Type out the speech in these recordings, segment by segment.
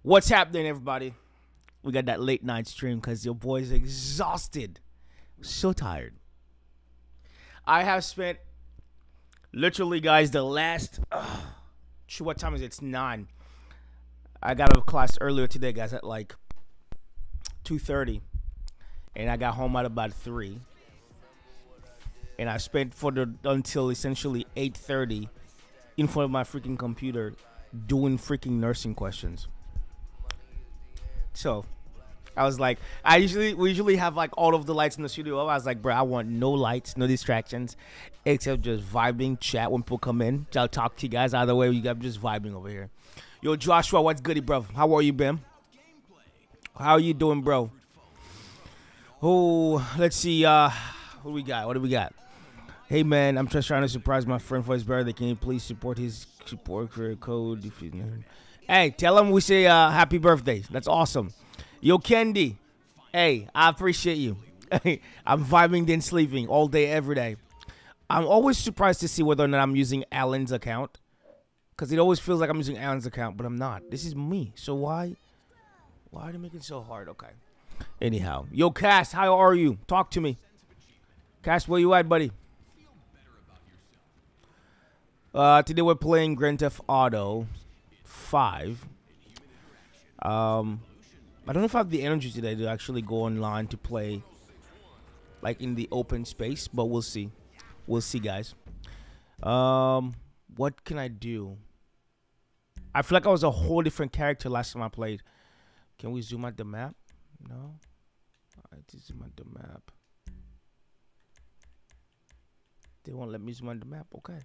What's happening, everybody? We got that late night stream because your boy's exhausted, so tired. I have spent literally, guys, the last. Uh, what time is it? It's nine. I got of class earlier today, guys, at like two thirty, and I got home at about three. And I spent for the until essentially eight thirty in front of my freaking computer doing freaking nursing questions. So I was like, I usually we usually have like all of the lights in the studio. I was like, bro, I want no lights, no distractions, except just vibing, chat when people come in. I'll talk to you guys. Either way, you got just vibing over here. Yo, Joshua, what's goody, bro? How are you, Ben? How are you doing, bro? Oh, let's see. Uh, what do we got? What do we got? Hey man, I'm just trying to surprise my friend for his birthday. Can you please support his support career code? If Hey, tell him we say uh, happy birthday. That's awesome. Yo, Kendi. Hey, I appreciate you. I'm vibing then sleeping all day, every day. I'm always surprised to see whether or not I'm using Alan's account. Because it always feels like I'm using Alan's account, but I'm not. This is me. So why? Why are they making it so hard? Okay. Anyhow. Yo, Cass, how are you? Talk to me. Cass, where you at, buddy? Uh, today we're playing Grand Theft Auto 5. Um, I don't know if I have the energy today to actually go online to play like in the open space, but we'll see. We'll see, guys. Um, what can I do? I feel like I was a whole different character last time I played. Can we zoom out the map? No. I just zoom out the map. They won't let me zoom on the map. Okay.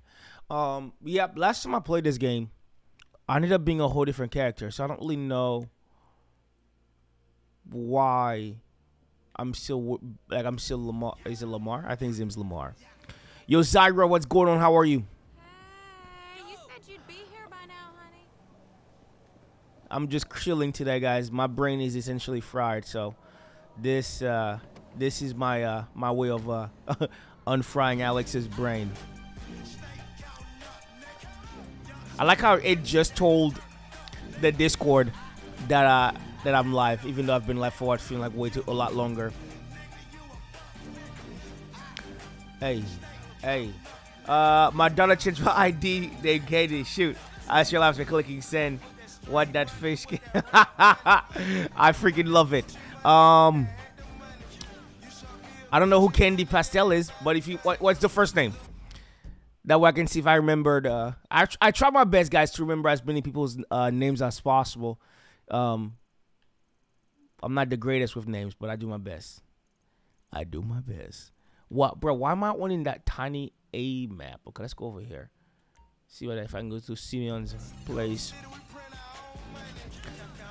Um. Yeah. Last time I played this game, I ended up being a whole different character, so I don't really know why I'm still like I'm still Lamar. Is it Lamar? I think his name's Lamar. Yo, Zyra, what's going on? How are you? Hey, you said you'd be here by now, honey. I'm just chilling today, guys. My brain is essentially fried, so this uh, this is my uh, my way of uh, unfrying Alex's brain. I like how it just told the Discord that uh that I'm live, even though I've been live for what feeling like way too a lot longer. Hey, hey. Uh my daughter changed my ID, they gave it. Shoot. I still have to clicking send. What that fish I freaking love it. Um I don't know who Candy Pastel is, but if you what, what's the first name? That way I can see if I remembered. Uh, I I try my best, guys, to remember as many people's uh, names as possible. Um, I'm not the greatest with names, but I do my best. I do my best. What, bro? Why am I wanting that tiny A map? Okay, let's go over here. See what if I can go to Simeon's place.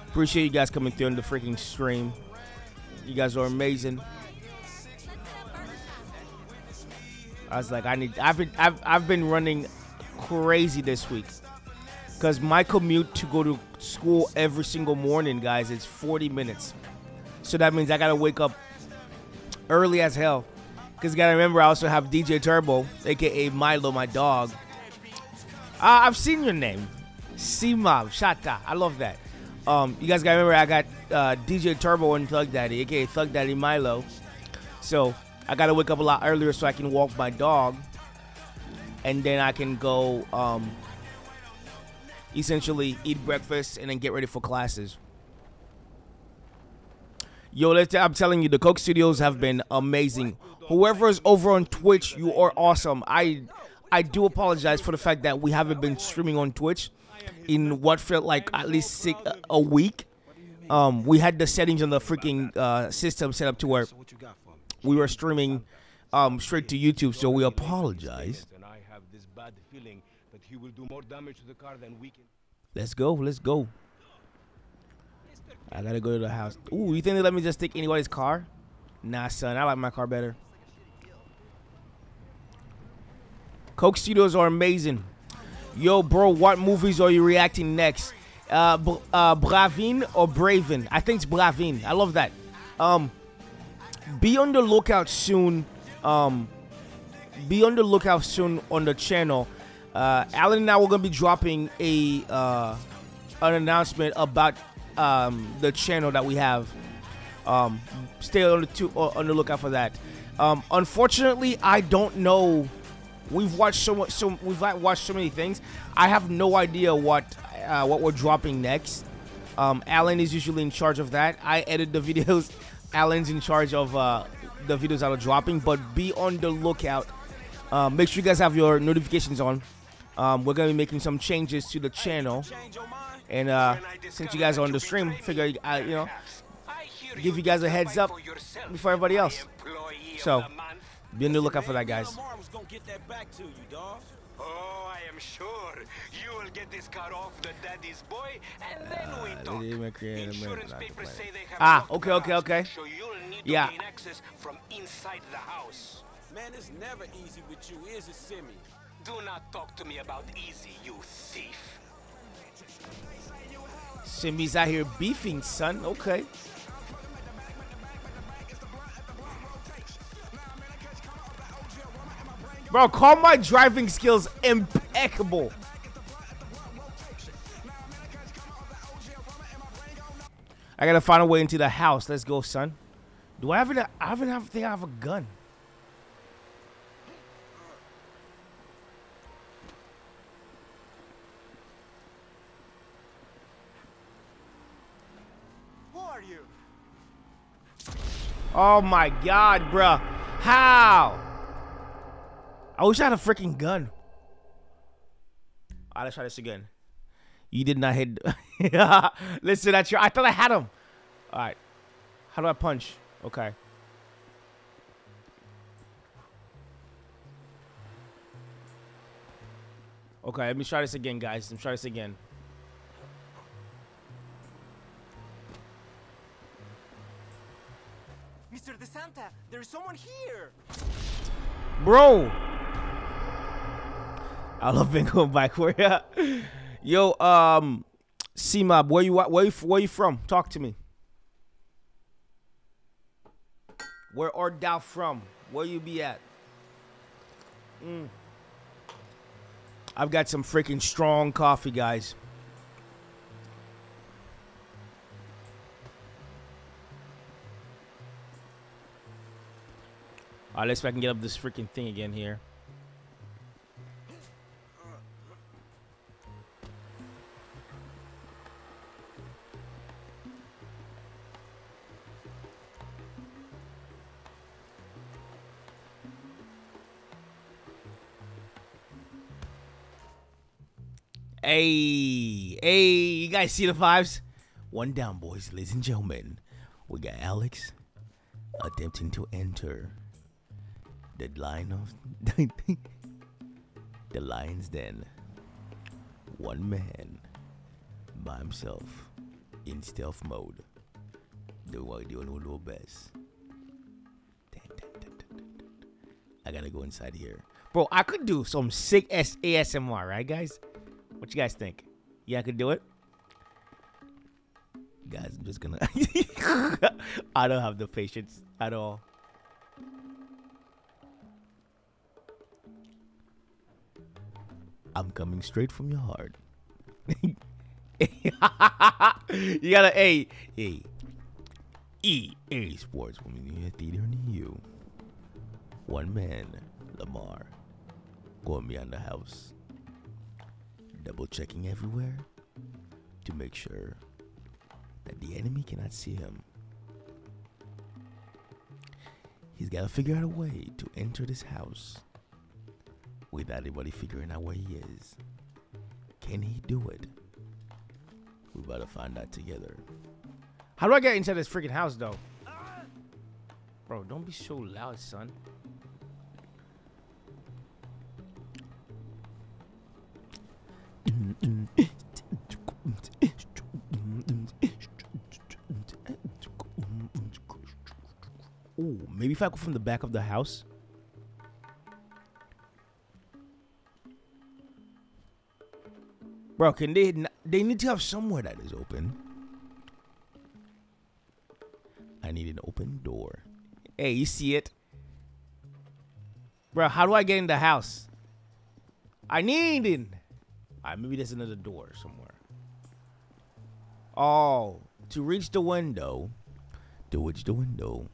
Appreciate you guys coming through on the freaking stream. You guys are amazing. I was like, I need. I've been, I've, I've been running crazy this week because my commute to go to school every single morning, guys, is 40 minutes. So that means I gotta wake up early as hell. Cause you gotta remember, I also have DJ Turbo, aka Milo, my dog. Uh, I've seen your name, Sima Shata. I love that. Um, you guys gotta remember, I got uh, DJ Turbo and Thug Daddy, aka Thug Daddy Milo. So I gotta wake up a lot earlier so I can walk my dog, and then I can go um, essentially eat breakfast and then get ready for classes. Yo, let's, I'm telling you, the Coke Studios have been amazing. Whoever is over on Twitch, you are awesome. I I do apologize for the fact that we haven't been streaming on Twitch in what felt like at least six, a week. Um, we had the settings on the freaking uh, system set up to where we were streaming um, straight to YouTube, so we apologize. And I have this bad feeling that he will do more damage to the car than we can. Let's go, let's go. I gotta go to the house. Ooh, you think they let me just take anybody's car? Nah, son, I like my car better. Coke Studios are amazing. Yo, bro, what movies are you reacting next? Uh, uh, Bravin or Braven? I think it's Bravin. I love that. Um, be on the lookout soon. Um, be on the lookout soon on the channel. Uh, Alan and I were gonna be dropping a uh, an announcement about um, the channel that we have. Um, stay on the two, on the lookout for that. Um, unfortunately, I don't know. We've watched so much, so we've watched so many things. I have no idea what uh, what we're dropping next. Um, Alan is usually in charge of that. I edit the videos. Alan's in charge of uh, the videos that are dropping. But be on the lookout. Uh, make sure you guys have your notifications on. Um, we're gonna be making some changes to the channel, and uh, since you guys are on the stream, figure uh, you know give you guys a heads up before everybody else. So be on the lookout for that, guys. I am sure you will get this car off the daddy's boy, and then we talk. Insurance papers say they have Ah, okay, okay, okay. So you'll need Yeah. to gain access from inside the house. Man, it's never easy with you, is it, Simi? Do not talk to me about easy, you thief. Simmy's out here beefing, son. Okay. Bro, call my driving skills impeccable. I gotta find a way into the house. Let's go, son. Do I have an, I haven't have think I have a gun. Who are you? Oh my god, bruh. How? I wish I had a freaking gun. Alright, let's try this again. You did not hit. Listen, that's your. I thought I had him. Alright. How do I punch? Okay. Okay, let me try this again, guys. Let me try this again. Mr. De Santa, there is someone here. Bro. I love being going back where ya. Yo, um C-Mob, where you at- where you where you from? Talk to me. Where art thou from? Where you be at? Mm. I've got some freaking strong coffee, guys. All right, let's see if I can get up this freaking thing again here. Hey, hey, you guys see the vibes? One down, boys, ladies and gentlemen. We got Alex attempting to enter the line of the lion's den. One man by himself in stealth mode. Doing what doing a little best. I gotta go inside here. Bro, I could do some sick S- ASMR, right, guys? What you guys think? Yeah, I could do it. Guys, I'm just gonna. I don't have the patience at all. I'm coming straight from your heart. you gotta, hey, hey. EA Sports you theater you. One man, Lamar, going beyond the house, double checking everywhere to make sure that the enemy cannot see him. He's got to figure out a way to enter this house without anybody figuring out where he is. Can he do it? We better find out together. How do I get into this freaking house, though? Bro, don't be so loud, son. Ooh, maybe if I go from the back of the house. Bro, can they? They need to have somewhere that is open. I need an open door. Hey, you see it? Bro, how do I get in the house? I need it. All right, maybe there's another door somewhere. Oh, to reach the window, to reach the window,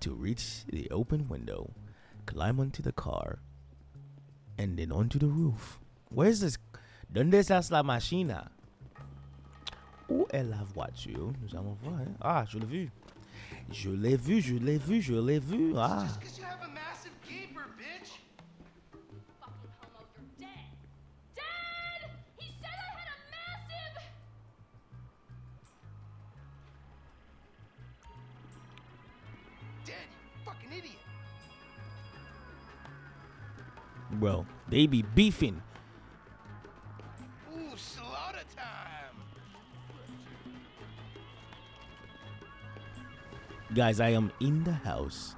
to reach the open window, climb onto the car, and then onto the roof. Where's this? ¿Dónde está la máquina? Où est la voiture? Nous allons voir. Ah, je l'ai vu. Je l'ai vu, je l'ai vu, je l'ai vu. Ah. You fucking idiot. Bro, they be beefing. Ooh, slaughter time. Guys, I am in the house.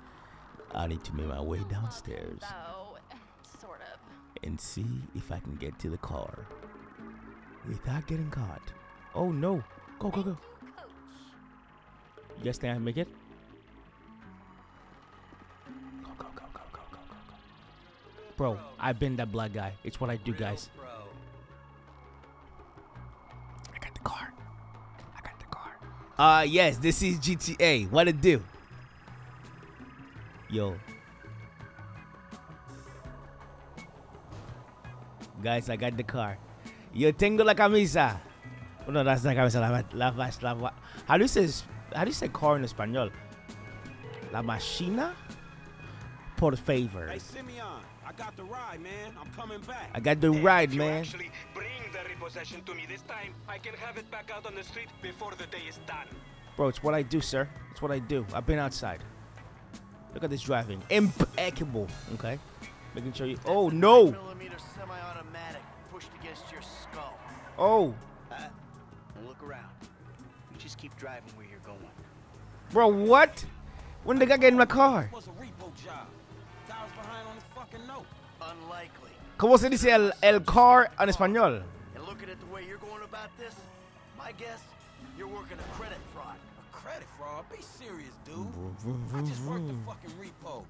I need to make my way downstairs Though, sort of. and see if I can get to the car without getting caught. Oh no. Go, go, go. You guys think I can make it? Bro, I've been that black guy. It's what I do, guys. I got the car. I got the car. Uh, yes, this is GTA. What it do? Yo. Guys, I got the car. Yo tengo la camisa. Oh, no, that's not camisa. La, la, la, la, la, how do you say how do you say car in español? La machina? Por favor. Hey, Simeon, I got the ride, man. I'm coming back. I got the ride, if you man. actually bring the repossession to me this time, I can have it back out on the street before the day is done. Bro, it's what I do, sir. It's what I do. I've been outside. Look at this driving. Impeccable. Okay. Making sure you. Oh, no. Semi-automatic pushed against your skull. Oh. Huh? Now look around. You just keep driving where you're going. Bro, what? When did I get in my car? ¿Cómo se dice el, el car en español? And looking at the way you're going about this, my guess, you're working a credit fraud. A credit fraud? Be serious, dude. I just worked the fucking repo.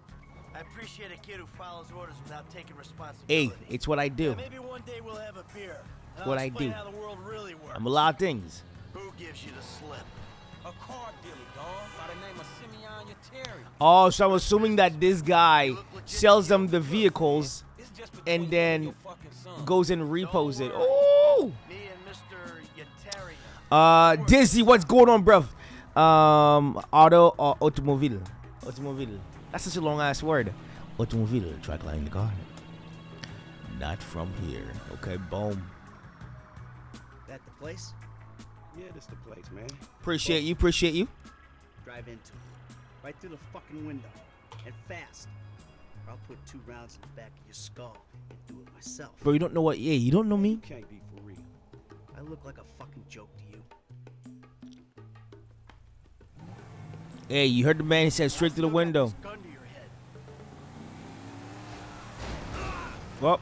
I appreciate a kid who follows orders without taking Hey, responsibility. it's what I do. Maybe one day we'll have a beer. What I'll I explain do. How the world really works. I'm a lot of things. Who gives you the slip? A car dealer, dog, by the name of Simeon Yateri. Oh, so I'm assuming that this guy sells them the vehicles It's just between and then your fucking son. goes and repos it. Oh! Me and Mr. Yetarian. Uh, Dizzy, what's going on, bruv? Um, auto or automobile? Automobile. That's such a long ass word. Automobile. Try climbing the car. Not from here. Okay, boom. That the place? Yeah, this the place, man. Appreciate you. Appreciate you. Drive into it. Right through the fucking window. And fast. Or I'll put two rounds in the back of your skull and do it myself. Bro, you don't know what? Yeah, you don't know me. Can't be for real. I look like a fucking joke to you. Hey, you heard the man. He said straight to the window. Gun to your head. Well,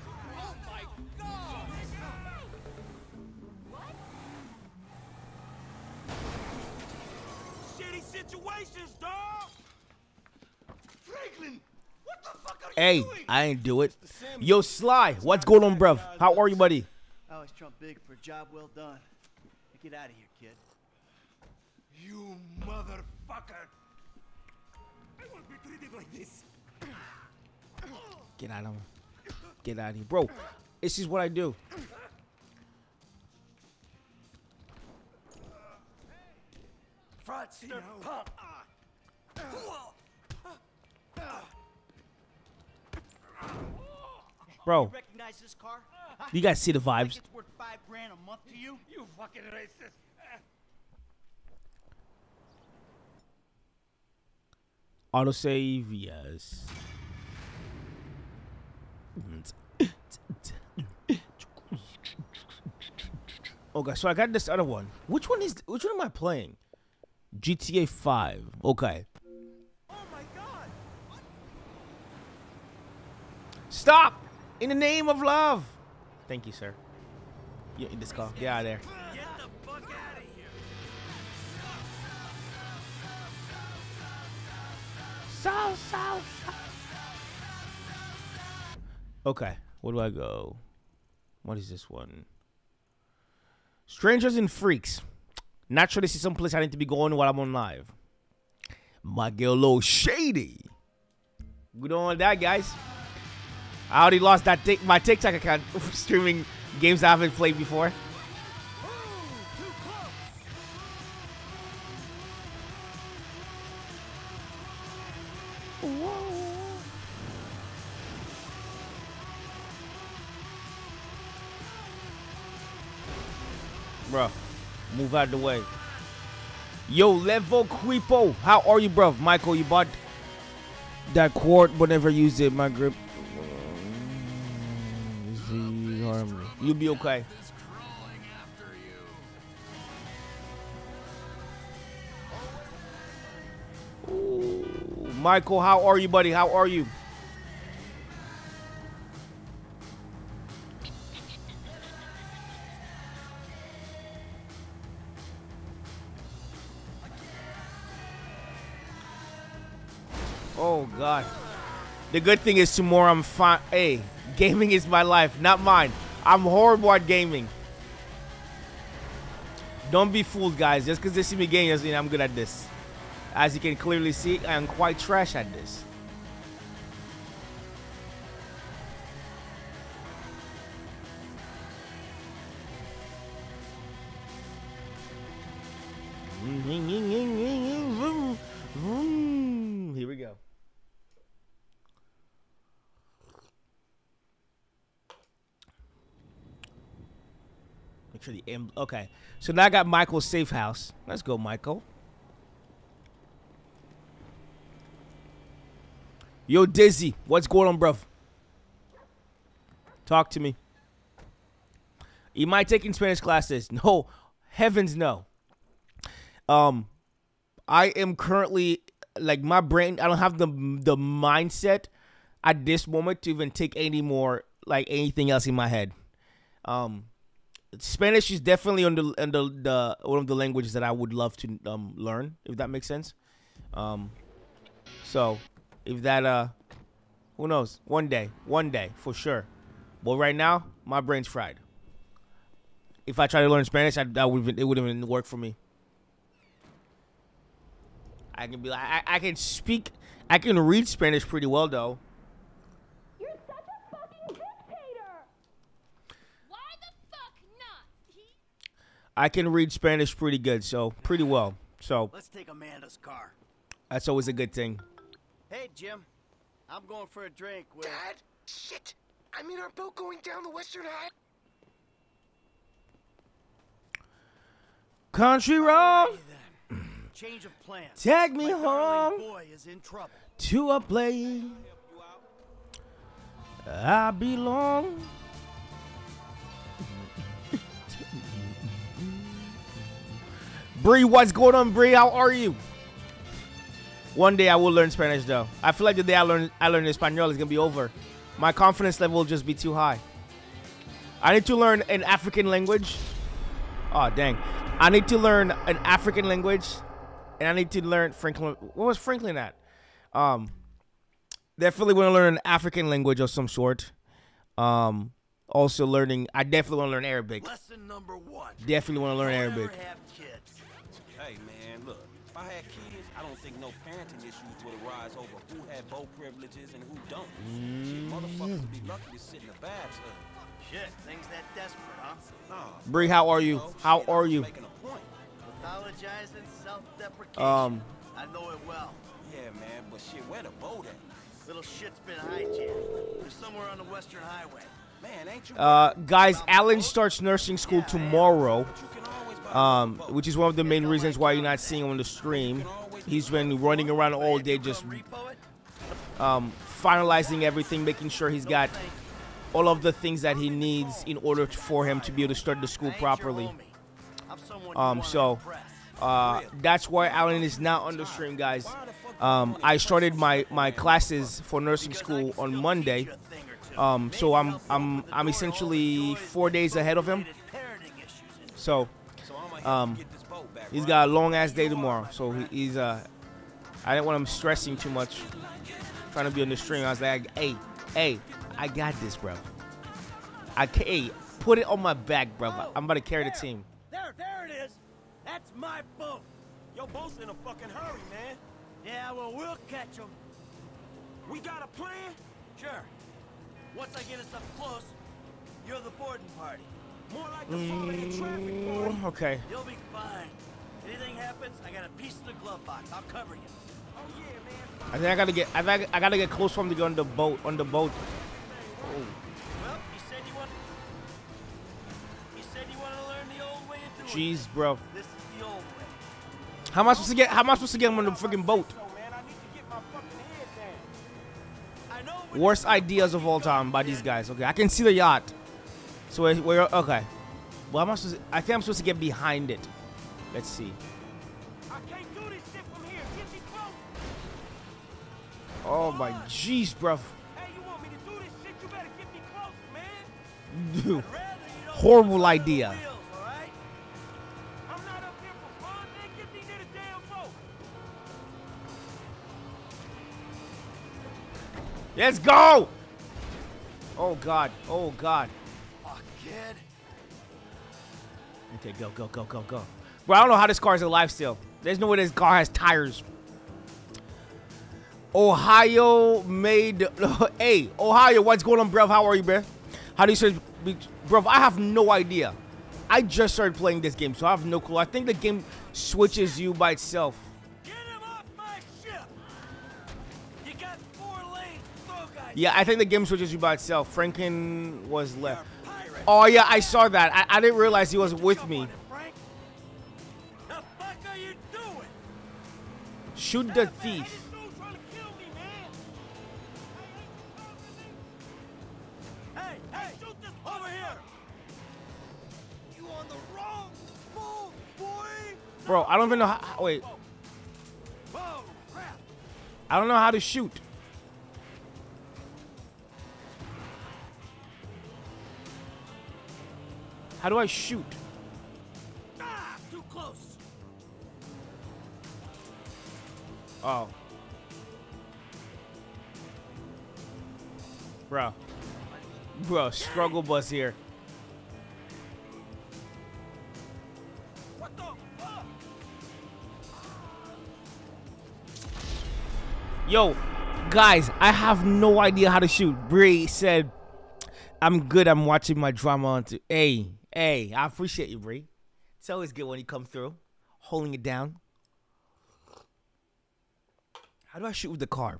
hey, you doing? I ain't do it. Yo, Sly, what's going on, bruv? How are you, buddy? I always trump big for a job well done. Get out of here, kid. You motherfucker. I won't be treated like this. Get out of him. Get out of here, bro. This is what I do. Fraudster punk. Bro, Recognize this car? you guys see the vibes. It's worth five grand a month to you? You fucking racist. Autosave, yes. Okay, so I got this other one. Which one is? Which one am I playing? GTA 5. Okay. Oh my god. Stop! In the name of love. Thank you, sir. You in this car. Get out of there. Get the fuck out of here. So, so, so. Okay, where do I go? What is this one? Strangers and Freaks. Naturally, this is someplace I need to be going while I'm on live. My girl, Low Shady. Good on that, guys. I already lost that my TikTok account streaming games I haven't played before. Bro, move out of the way. Yo, Levo Quipo, how are you, bro? Michael, you bought that quart, but never used it. My grip. You'll be okay. Michael, how are you, buddy? How are you? Oh God. The good thing is tomorrow I'm fine. Hey, gaming is my life, not mine. I'm horrible at gaming. Don't be fooled, guys. Just because they see me gaming doesn't mean I'm good at this. As you can clearly see, I am quite trash at this. M. Okay, so now I got Michael's safe house. Let's go, Michael. Yo, Dizzy, what's going on, bruv? Talk to me. Am I taking Spanish classes? No, heavens no. Um, I am currently like my brain. I don't have the the mindset at this moment to even take any more like anything else in my head. Um, Spanish is definitely the on the, one of the languages that I would love to um learn if that makes sense. Um, so if that uh, who knows? One day, one day for sure. But right now, my brain's fried. If I try to learn Spanish, I, I would it wouldn't even work for me. I can be like I, I can speak I can read Spanish pretty well though. You're such a fucking dictator! Why the fuck not? He I can read Spanish pretty good, so pretty well. So Let's take Amanda's car. that's always a good thing. Hey, Jim. I'm going for a drink with. Dad? Shit! I'm in our boat going down the Western High. Country road Change of plans. Tag me My home. boy is in trouble. to a place I belong. Bree, what's going on, Bree? How are you? One day I will learn Spanish, though. I feel like the day I learn I learn Espanol is gonna be over. My confidence level will just be too high. I need to learn an African language. Oh dang! I need to learn an African language, and I need to learn Franklin. What was Franklin at? Um, definitely want to learn an African language of some sort. Um, also learning. I definitely want to learn Arabic. Lesson number one. Definitely want to learn Arabic. I had kids, I don't think no parenting issues would arise over who had both privileges and who don't. Shit, motherfuckers would be lucky to sit in a bathtub. Shit, things that desperate, huh? Nah, Bree, how are you? How shit, are you? Making a point. Pathologizing self-deprecation. Um, I know it well. Yeah, man, but shit, where the boat at? Little shit's been hijacked. They're somewhere on the Western Highway. Man, ain't you? Uh, guys, Alan starts nursing school tomorrow. Um, which is one of the main reasons why you're not seeing him on the stream. He's been running around all day, just um, finalizing everything, making sure he's got all of the things that he needs in order for him to be able to start the school properly. Um, so uh, that's why Alan is not on the stream, guys. Um, I started my my classes for nursing school on Monday. Um, so I'm I'm I'm essentially four days ahead of him. So Um, you get this boat back, he's got a long ass day tomorrow. So he, he's uh, I didn't want him stressing too much, trying to be on the stream. I was like, hey, hey, I got this, bro. I ca- hey, put it on my back, bro. I'm about to carry the team. There, there it is. That's my boat. Your boat's in a fucking hurry, man. Yeah, well, we'll catch them. We got a plan? Sure. Once I get us up close, you're the boarding party. More like the falling in traffic Mm, okay. You'll be fine. Anything happens, I got a piece in the glove box. I'll cover you. Oh yeah, man. I think I gotta get. I think I gotta get close from to get on the boat. On the boat. Well, you said you want. You said you want to learn the old way of doing Jeez, bro. This is the old way. How am I supposed to get? How am I supposed to get him on the freaking boat? Man, I need to get my fucking head down. I know. when Worst ideas of all time by these guys. Okay, I can see the yacht. So we're, we're okay. Well, I'm I supposed? To, I think I'm supposed to get behind it. Let's see. Oh my jeez, bro. Hey, you want me to do this shit? You better get me close, man. Dude. Horrible idea. wheels, fun. Let's go. Oh god. Oh god. Kid. Okay, go, go, go, go, go. Bro, I don't know how this car is alive still. There's no way this car has tires. Ohio made. hey, Ohio, what's going on, bro? How are you, bro? How do you say, bro? I have no idea. I just started playing this game, so I have no clue. I think the game switches you by itself. Get him off my ship. You lanes. Yeah, I think the game switches you by itself. Franken was left. Oh yeah, I saw that. I, I didn't realize he was with me. Shoot the thief. Bro, I don't even know how- Wait, I don't know how to shoot. How do I shoot? Ah, too close. Oh. Bro. Bro, struggle bus here. Yo, guys, I have no idea how to shoot. Bree said, I'm good. I'm watching my drama on. T- hey, hey, I appreciate you, Bree. It's always good when you come through, holding it down. How do I shoot with the car?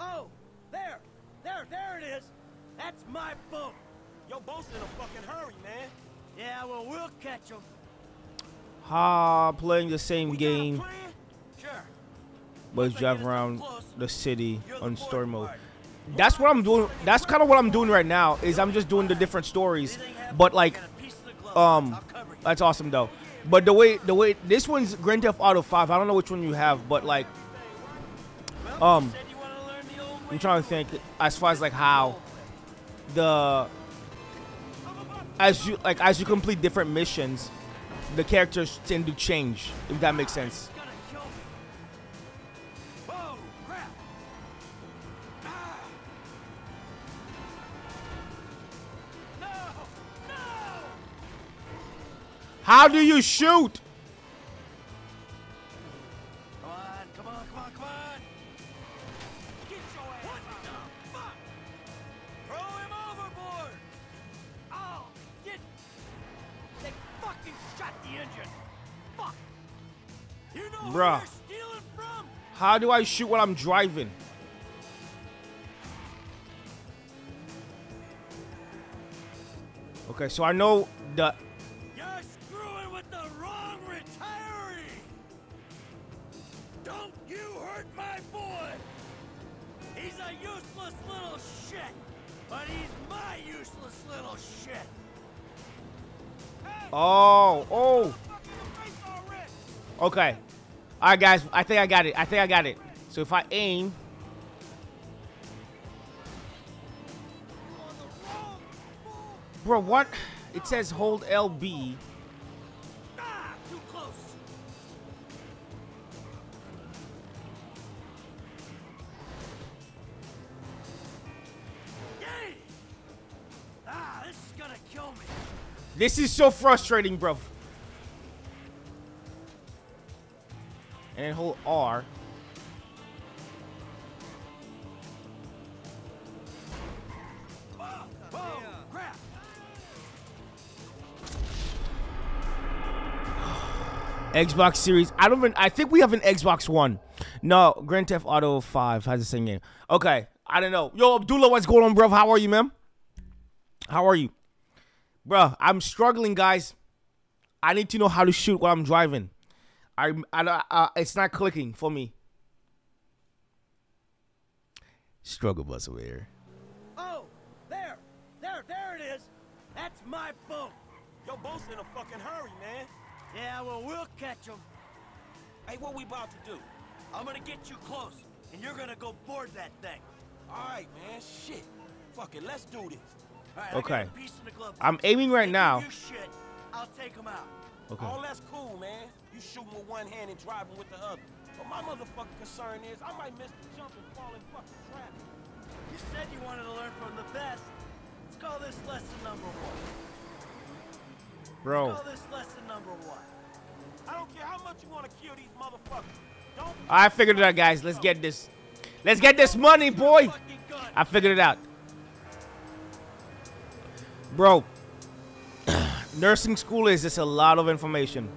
Oh, there, there, there it is. That's my boat. Your boat's in a fucking hurry, man. Yeah, well, we'll catch them. Ha, playing the same We game, plan? Sure. but drive around the city you're on boarding story mode. party. That's what I'm doing. That's kind of what I'm doing right now. Is I'm just doing the different stories, but like Um, that's awesome though. But the way the way this one's Grand Theft Auto 5. I don't know which one you have, but like um, I'm trying to think as far as like how the as you like as you complete different missions, the characters tend to change. If that makes sense. How do you shoot? Come on, come on, come on, come on. Get your ass What the fuck? Throw him overboard. Get. They fucking shot the engine. Fuck. You know who Bruh. How do I shoot while I'm driving? Okay, so I know the Oh, oh. Okay. All right, guys. I think I got it. I think I got it. So if I aim, bro, what? It says hold LB. This is so frustrating, bro. And then hold R. Xbox Series. I don't even. I think we have an Xbox One. No, Grand Theft Auto 5 has the same game. Okay, I don't know. Yo, Abdullah, what's going on, bro? How are you, man? How are you, bro? I'm struggling, guys. I need to know how to shoot while I'm driving. I, I, uh, it's not clicking for me. Struggle bus over here. Oh, there, there, there it is. That's my boat. Yo, boat's in a fucking hurry, man. Yeah, well, we'll catch him. Hey, what we about to do? I'm gonna get you close, and you're gonna go board that thing. All right, man. Shit. Fuck it. Let's do this. Right, Okay. got a piece in the glove I'm aiming right now. I'll take him out. Okay. All that's cool, man. You shooting with one hand and driving with the other. But my motherfucking concern is I might miss the jump and fall in fucking traffic. You said you wanted to learn from the best. Let's call this lesson number one. Bro. Call this lesson number one. I don't care how much you want to kill these motherfuckers. Don't I figured it out, guys. Let's get this. Let's get this money, boy. I figured it out. Bro, nursing school is just a lot of information.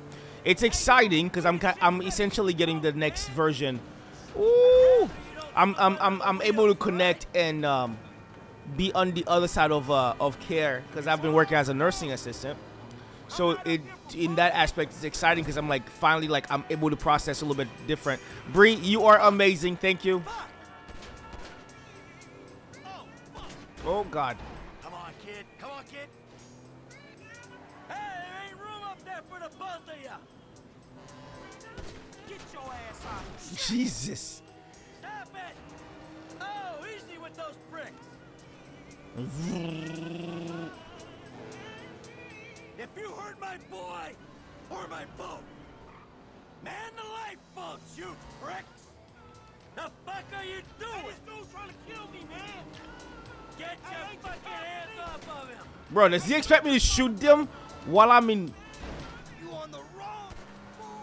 It's exciting because I'm I'm essentially getting the next version. Ooh, I'm I'm I'm, I'm able to connect and um, be on the other side of uh, of care because I've been working as a nursing assistant. So it in that aspect it's exciting because I'm like finally like I'm able to process a little bit different. Bree, you are amazing. Thank you. Oh God. Jesus. Stop it. Oh, easy with those pricks. If you hurt my boy or my boat, man the lifeboats, you pricks. The fuck are you doing? This dude's trying to kill me, man. Get your fucking hands off of him. Bro, does he expect me to shoot them while I'm in?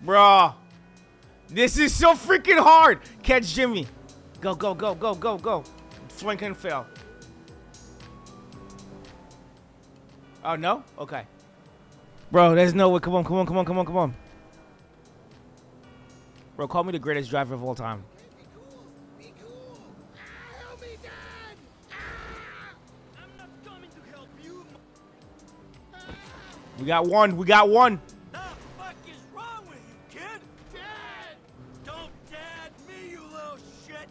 Bro. This is so freaking hard. Catch Jimmy. Go, go, go, go, go, go. Flank and fail. Oh, no? Okay. Bro, there's no way. Come on, come on, come on, come on, come on. Bro, call me the greatest driver of all time. We got one. We got one. The fuck is wrong with you, kid? Dad! Don't dad me, you little shit!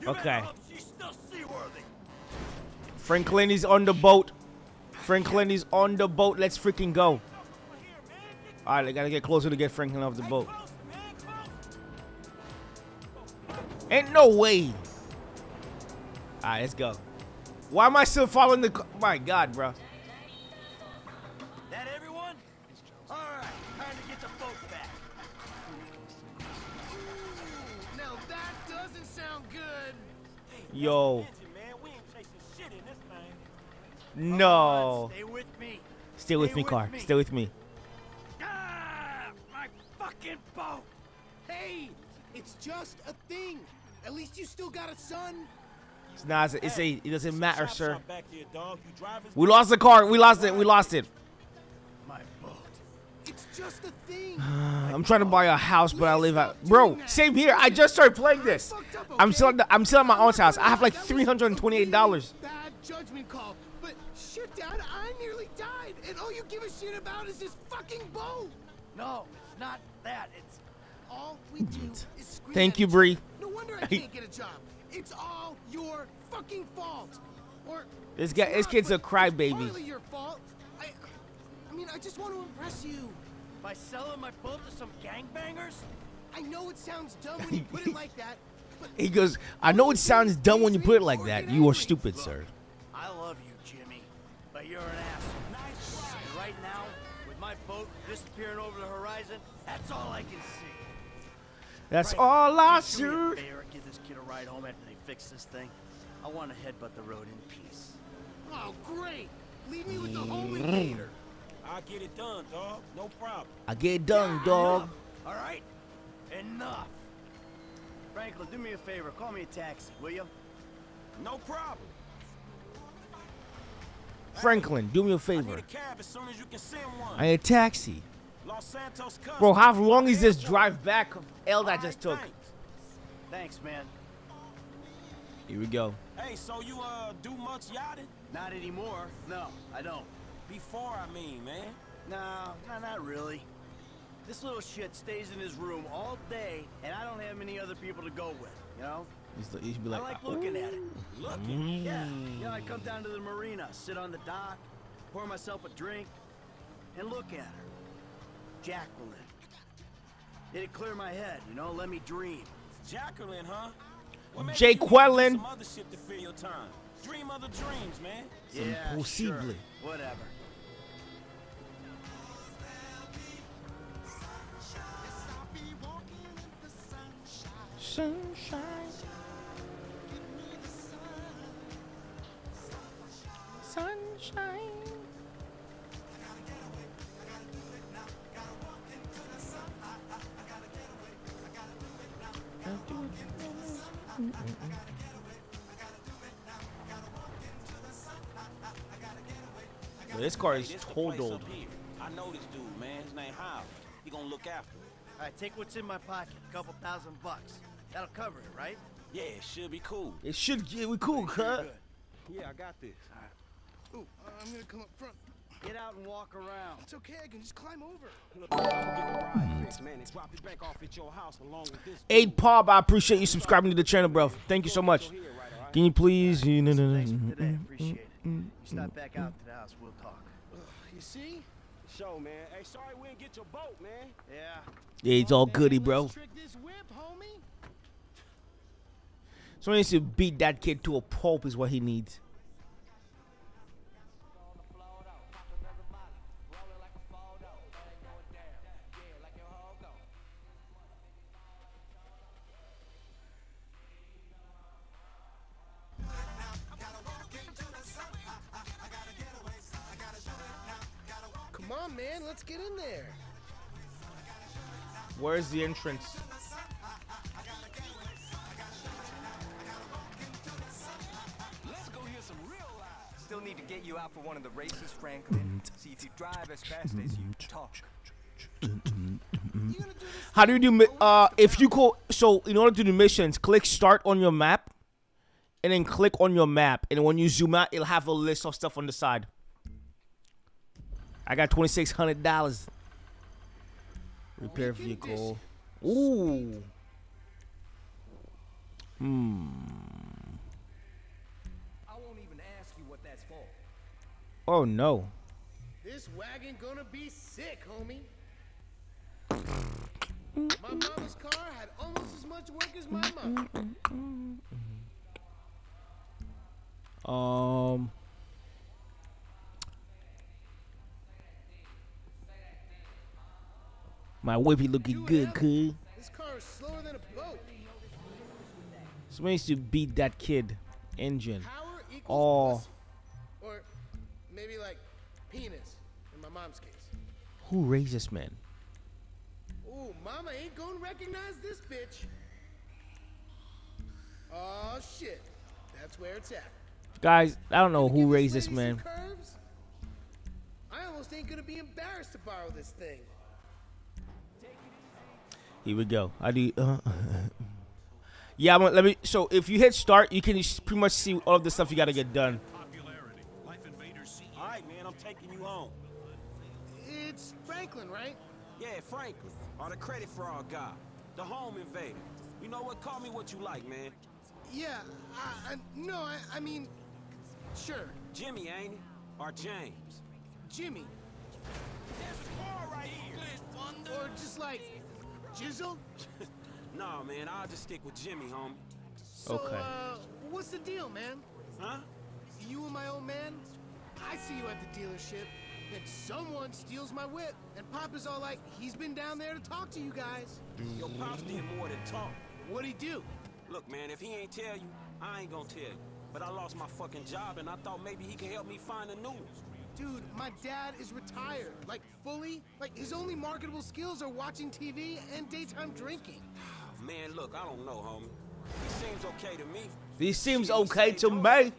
You Okay. she's still seaworthy. Franklin is on the boat. Franklin is on the boat. Let's freaking go. All right, I gotta get closer to get Franklin off the boat. Close, man, close. Ain't no way. All right, let's go. Why am I still following the? My God, bro. Thing. no. Stay with me. Stay with me, car. Stay with me. Ah, my fucking boat! Hey, it's just a thing. At least you still got a son. It's not. It's a. It doesn't matter, sir. shop back there, dog. We lost the car. We lost it. We lost it. My boat. It's just a thing. I'm trying to buy a house, but I live out. Bro, same here. I just started playing this. I'm still. At the, I'm still at my aunt's house. I have like three hundred and twenty-eight dollars. Bad judgment call. But shit, Dad, I nearly died, and all you give a shit about is this fucking boat. No, it's not that. It's All we do is scream Thank you, Bree. No wonder I can't get a job. It's all your fucking fault. Or This guy, this kid's a crybaby. It's partly your fault. I, I mean, I just want to impress you. By selling my boat to some gangbangers? I know it sounds dumb when you put it like that, but He goes, I know it sounds dumb when you put it like that. You are stupid, sir. I love you, Jimmy, but you're an asshole. Nice try. And right now, with my boat disappearing over the horizon, that's all I can see. That's Right. all I Just do me a see. favor, Give this kid a ride home after they fix this thing. I want to headbutt the road in peace. oh great! Leave me with the home invader. I'll get it done, dog. No problem. I get it done, dog. All right? Enough. Franklin, do me a favor. Call me a taxi, will you? No problem. Franklin, do me a favor. need a cab as soon as you can send one. I need a taxi. Los Santos Custom. Bro, how long is this drive back of L that I just took? thanks. Thanks, man. Here we go. Hey, so you uh do much yachting? Not anymore. No, I don't. Before, I mean, man. No, no, not really. This little shit stays in his room all day, and I don't have many other people to go with, you know? He's, he should be I like, like looking at it. Looking. Yeah, mm. you know, I come down to the marina, sit on the dock, pour myself a drink, and look at her. Jacqueline. It'd clear my head, you know, let me dream. Jacqueline, huh? Well, Jay you need to do Quellen. Some other shit to fill your time. Dream other dreams, man. Some yeah, possible. sure. Whatever. Sunshine. Sunshine. Yo, This car is Hey, this the place totaled. I know this dude, man. His name Howard. He gonna look after it. All right, take what's in my pocket, a couple thousand bucks. That'll cover it, right? Yeah, it should be cool. It should get we cool, cut. Yeah, I got this. Ooh, uh, I'm gonna come up front. Get out and walk around. It's okay, I can just climb over. Look, I'm gonna get the ride fixed, man, and drop it back off at your house along with this. Aid Pop, I appreciate you subscribing to the channel, bro. Thank you so much. Here, right, all right? Can you please? You know, Thanks for today. You stop back out mm-hmm. to the house, we'll talk. You see? Show, man. Hey, sorry we didn't get your boat, man. Yeah. Yeah, it's all Man, goody, bro. Trick this whip, homie. Someone needs to beat that kid to a pulp, is what he needs. Let's get in there. Where's the entrance? Still need to get you out for one of the races, Franklin. See if you drive as fast as you talk. How do you do? Uh, if you go, so in order to do missions, click start on your map, and then click on your map, and when you zoom out, it'll have a list of stuff on the side. I got twenty six hundred dollars. Repair vehicle. Ooh. Hmm. I won't even ask you what that's for. Oh no. This wagon gonna be sick, homie. My mama's car had almost as much work as my mom. Um. My whippy looking good, cuz. This car is slower than a boat. Someone needs to beat that kid. Engine. Oh. Or maybe like penis in my mom's case. Who raised this man? Ooh, mama ain't gonna recognize this bitch. Oh shit. That's where it's at. Guys, I don't know who raised this man. I almost ain't gonna be embarrassed to borrow this thing. Here we go. I do. Uh, yeah, I'm gonna, let me. So if you hit start, you can pretty much see all of the stuff you got to get done. All right, man, I'm taking you home. It's Franklin, right? Yeah, Franklin, or the credit fraud guy, the home invader. You know what? Call me what you like, man. Yeah. I, I, no, I, I mean, Sure, Jimmy, ain't it? Or James? Jimmy. There's a car right here. Or just like, Jizzle? nah, man, I'll just stick with Jimmy, homie. So, Okay. uh, what's the deal, man? Huh? You and my old man? I see you at the dealership. Then someone steals my whip, and Papa's all like, he's been down there to talk to you guys. Your pops did more than talk. What'd he do? Look, man, if he ain't tell you, I ain't gonna tell you. But I lost my fucking job, and I thought maybe he could help me find a new one. Dude, my dad is retired. Like, fully. Like, his only marketable skills are watching TV and daytime drinking. Man, look, I don't know, homie. He seems okay to me. He seems Shit, okay to me.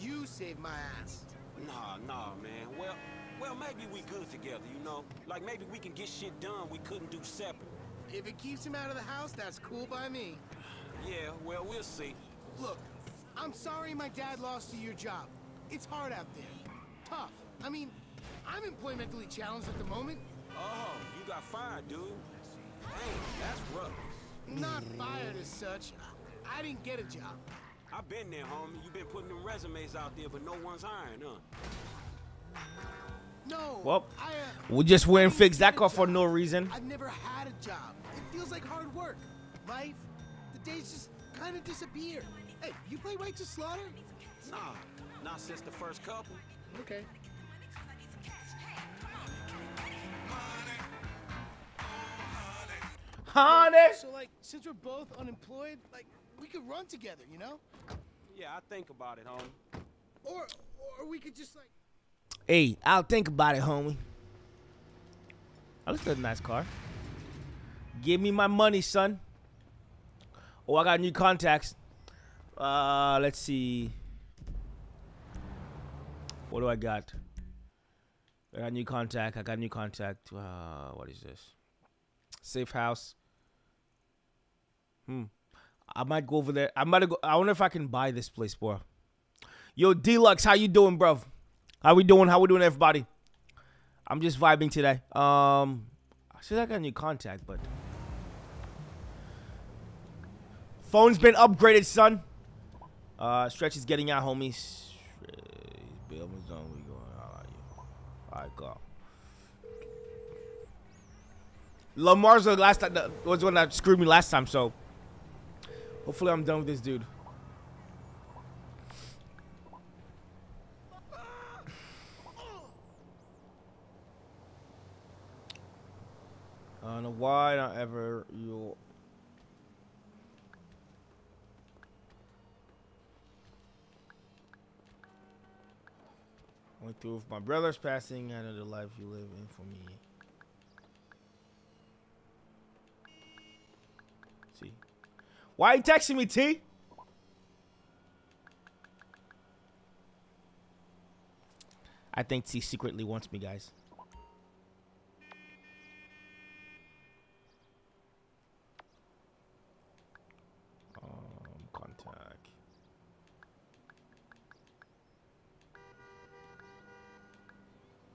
You saved my ass. Nah, nah, man. Well, well, maybe we good together, you know? Like, maybe we can get shit done we couldn't do separate. If it keeps him out of the house, that's cool by me. Yeah, well, we'll see. Look, I'm sorry my dad lost you your job. It's hard out there. Tough. I mean, I'm employmentally challenged at the moment. Oh, you got fired, dude. Dang, that's rough. Not fired as such. I, I didn't get a job. I've been there, homie. You've been putting them resumes out there, but no one's hiring, huh? No. Well, I, uh, We just went and I didn't fixed that car for no reason. I've never had a job. It feels like hard work. Life, the days just kind of disappear. Hey, you play Righteous Slaughter? Nah, not since the first couple. Okay. Honey. So, like, since we're both unemployed, like, we could run together, you know? Yeah, I think about it, homie. Or, or we could just like. Hey, I'll think about it, homie. Oh, that's a nice car. Give me my money, son. Oh, I got new contacts. Uh, let's see. What do I got? I got new contact. I got new contact. Uh, what is this? Safe house. Hmm. I might go over there. I might go. I wonder if I can buy this place, bro. Yo, Deluxe, how you doing, bro? How we doing? How we doing, everybody? I'm just vibing today. Um, I said I got a new contact, but phone's been upgraded, son. Uh, Stretch is getting out, homies. Was done. We going. All right, go. Lamar's the last time was the one that screwed me last time, so hopefully I'm done with this dude. I don't know why not ever you. Went through with my brother's passing. I know the life you live in for me. See, why are you texting me, T? I think T secretly wants me, guys. Um, contact.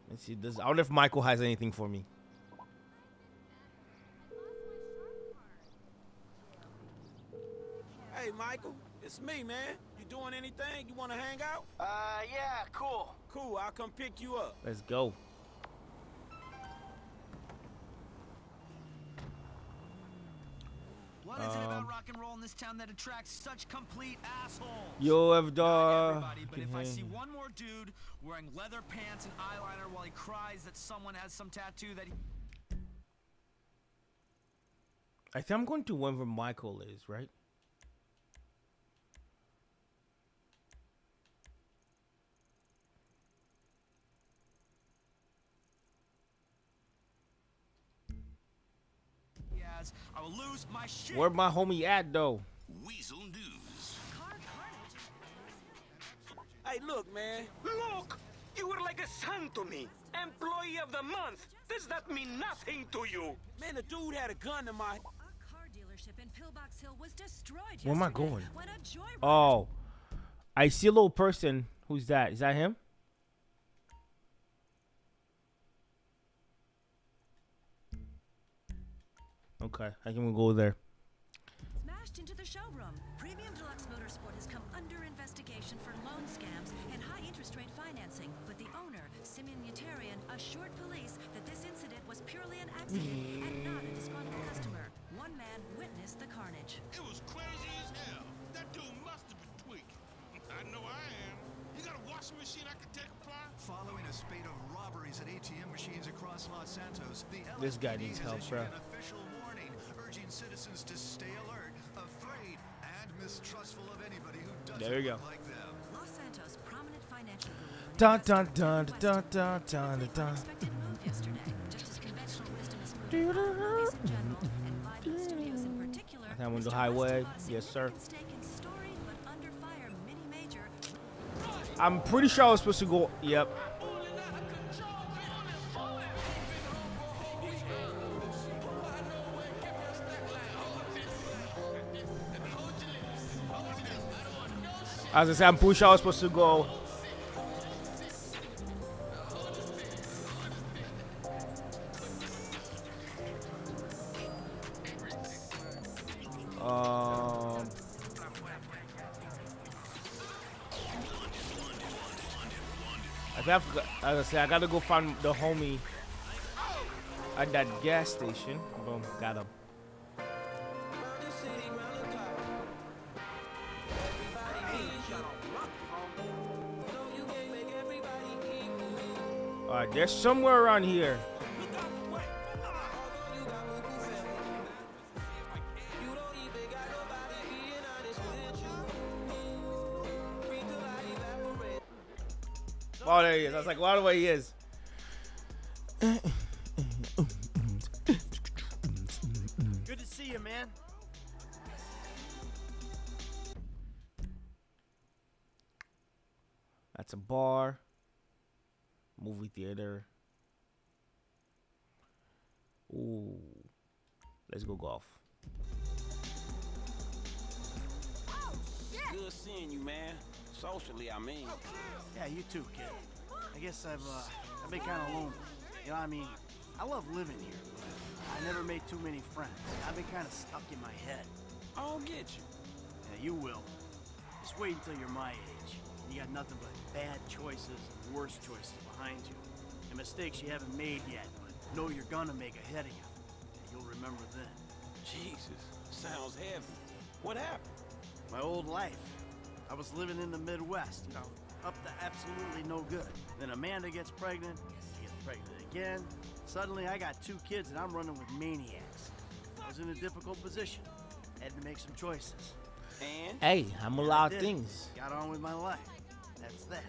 Let's see. Does I wonder if Michael has anything for me. Hey, Michael, it's me, man. You doing anything? You want to hang out? Uh, yeah, cool. Cool, I'll come pick you up. Let's go. What is it Um, about rock and roll in this town that attracts such complete assholes? Yo, have Not uh, everybody, but if I see one more dude wearing leather pants and eyeliner while he cries that someone has some tattoo that he I think I'm going to one where Michael is, right? has, I will lose my shit. Where my homie at though? Weasel News. Hey, look, man. Look! You were like a son to me. Employee of the month. Does that mean nothing to you? Man, the dude had a gun in my... A car dealership in Pillbox Hill was destroyed Where am I going? when a joyride Oh, I see a little person. Who's that? Is that him? Okay, I can go there. Smash rushed into the showroom. Premium Deluxe Motorsport has come under investigation for loan scams and high interest rate financing, but the owner, Simeon Yetarian, assured police that this incident was purely an accident and not a disgruntled customer. One man witnessed the carnage. It was crazy as hell. That dude must have been tweaking. I know I am. You got a washing machine I can take apart? Following a spate of robberies at ATM machines across Los Santos, the This guy needs help, bro. Prominent financial guru Dun dun dun dun dun dun dun. unexpected move yesterday, just as conventional wisdom is moving on movies in general and Vinewood Studios in particular. That one, the highway. Yes, sir. mistake in story, but under fire mini major I'm pretty sure I was supposed to go. Yep. As I said, I'm sure I was supposed to go. Um. I have as I said, I gotta go find the homie at that gas station. Boom, got him. There's somewhere around here. Oh, there he is. I was like, wow, the way he is. Guess I've uh, I've been kind of lonely. You know, what I mean, I love living here, but I never made too many friends. I've been kind of stuck in my head. I don't get you. Yeah, you will. Just wait until you're my age. You got nothing but bad choices and worse choices behind you, and mistakes you haven't made yet, but know you're gonna make ahead of you. And you'll remember then. Jesus, sounds heavy. What happened? My old life. I was living in the Midwest, you know, up to absolutely no good. Then Amanda gets pregnant, she gets pregnant again. Suddenly I got two kids and I'm running with maniacs. I was in a difficult position. Had to make some choices. And? Hey, I'm a lot of things. Got on with my life. That's that.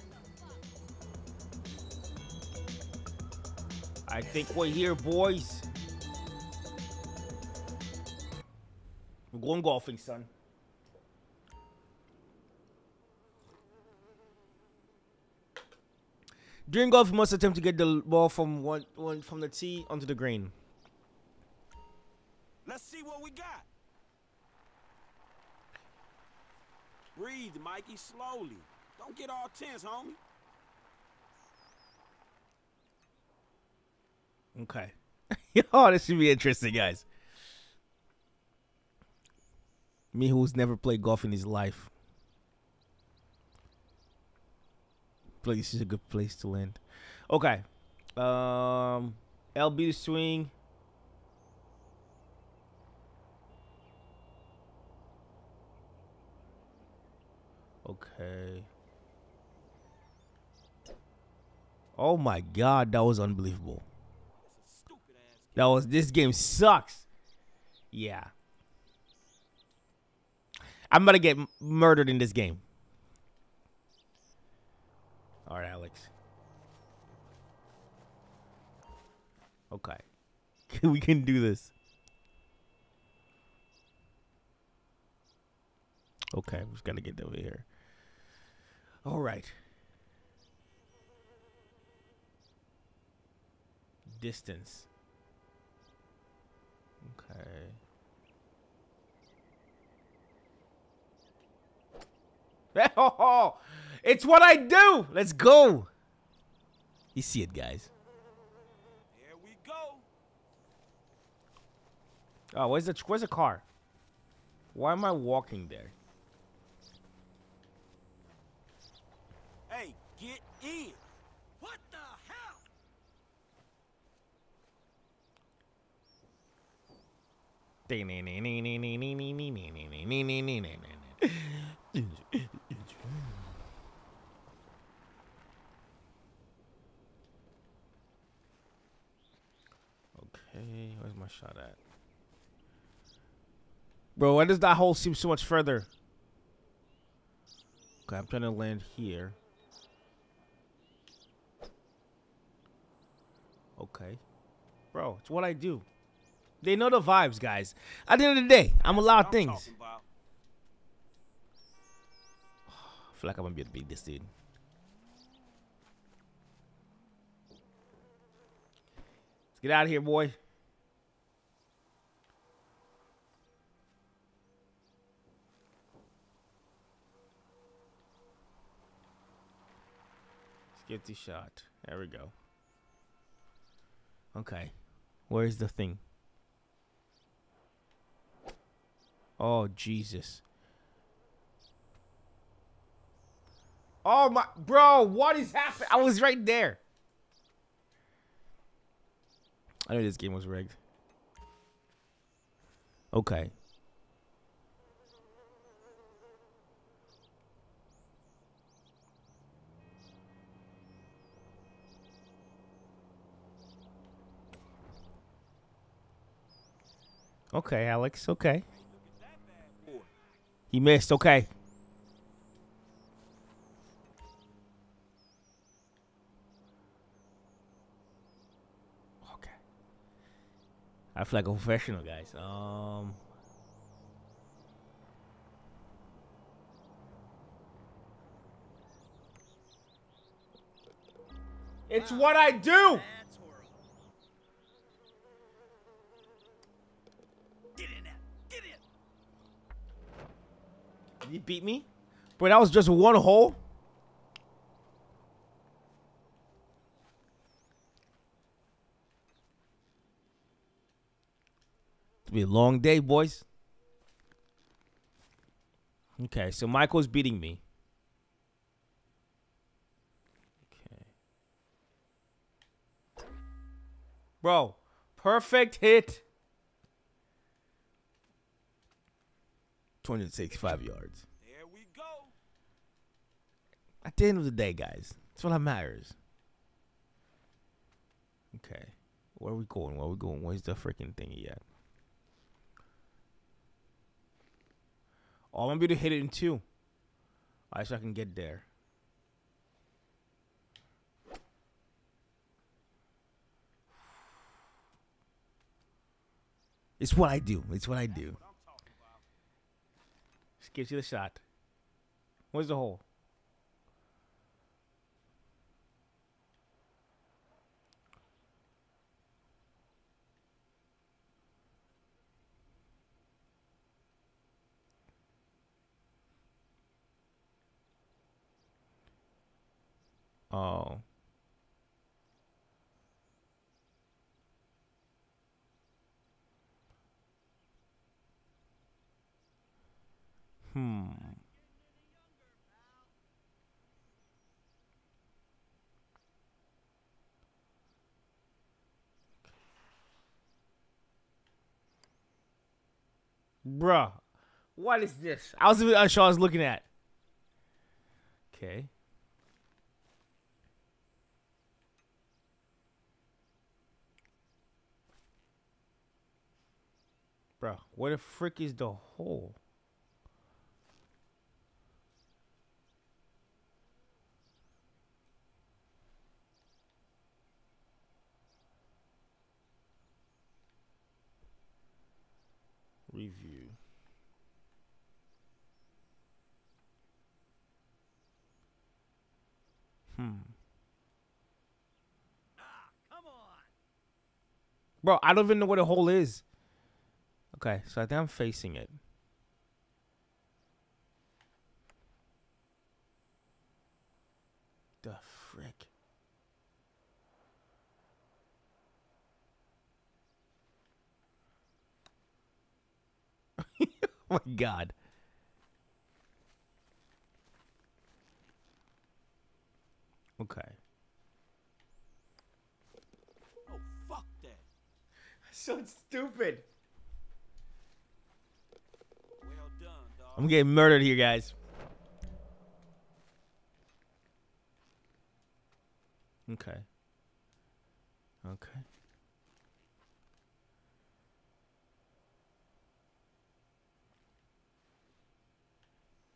I think we're here, boys. We're going golfing, son. During golf, you must attempt to get the ball from one, one from the tee onto the green. Let's see what we got. Breathe, Mikey, slowly. Don't get all tense, homie. Okay. oh, this should be interesting, guys. Me, who's never played golf in his life. Place is a good place to land. Okay. Um, LB to swing. Okay. Oh my god, that was unbelievable. That was this game sucks. Yeah. I'm gonna get murdered in this game. All right, Alex. Okay. we can do this. Okay, we just gotta get over here. All right. Distance. Okay. Oh, Oh, it's what I do. Let's go. You see it, guys. Here we go. Oh, where's the where's the car? Why am I walking there? Hey, get in. What the hell? Okay, where's my shot at? Bro, why does that hole seem so much further? Okay, I'm trying to land here. Okay. Bro, it's what I do. They know the vibes, guys. At the end of the day, I'm a lot of things. I feel like I'm gonna be able to beat this dude. Let's get out of here, boy. Get the shot. There we go. Okay. Where's the thing? Oh, Jesus. Oh my, bro, what is happening? I was right there. I knew this game was rigged. Okay. Okay, Alex. Okay. He missed. Okay. Okay. I feel like a professional, guys. Um. It's what I do. Did he beat me? Bro, that was just one hole. It's be a long day, boys. Okay, so Michael's beating me. Okay. Bro, perfect hit. 265 yards. There we go. At the end of the day, guys, that's what matters. Okay. Where are we going? Where are we going? Where's the freaking thingy at? Oh, I'm gonna be able to hit it in two. Alright, so I can get there. It's what I do. It's what I do. Gives you the shot. Where's the hole? Oh. Hmm. Bruh. What is this? I was even unsure I was looking at. Okay. Bruh, where the frick is the hole? Hmm. Bro, I don't even know where the hole is. Okay, so I think I'm facing it. The frick? oh my god. Okay. Oh, fuck that. So stupid. Well done, dog. I'm getting murdered here, guys. Okay. Okay.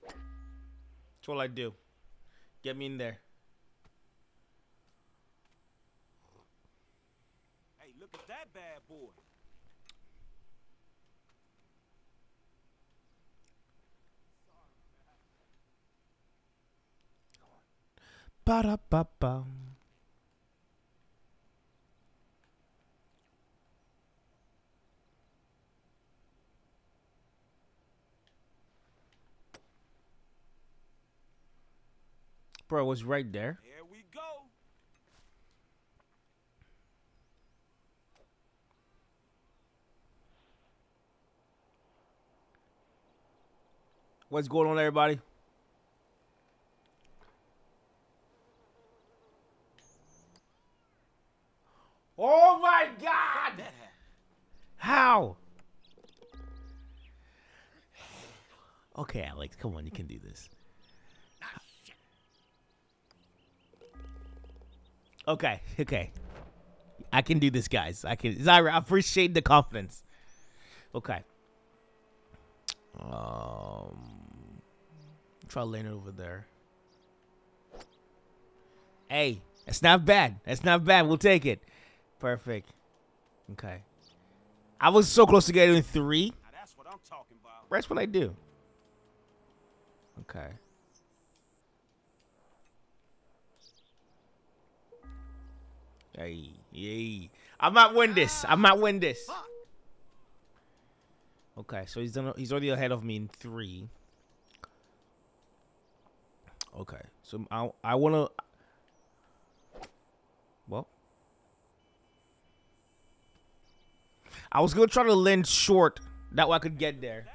That's all I do. Get me in there. Hey, look at that bad boy. Ba da ba ba. Bro, was right there. Here we go. What's going on, everybody? Oh my God! How? Okay, Alex, come on, you can do this. Okay, okay. I can do this, guys. I can. I appreciate the confidence. Okay. Um, try laying it over there. Hey, that's not bad. That's not bad. We'll take it. Perfect. Okay. I was so close to getting three. That's what I'm talking about. That's what I do. Okay. Hey, yay. I might win this. I might win this. Okay, so he's done. He's already ahead of me in three. Okay, so I I wanna. Well, I was gonna try to lend short. That way I could get there.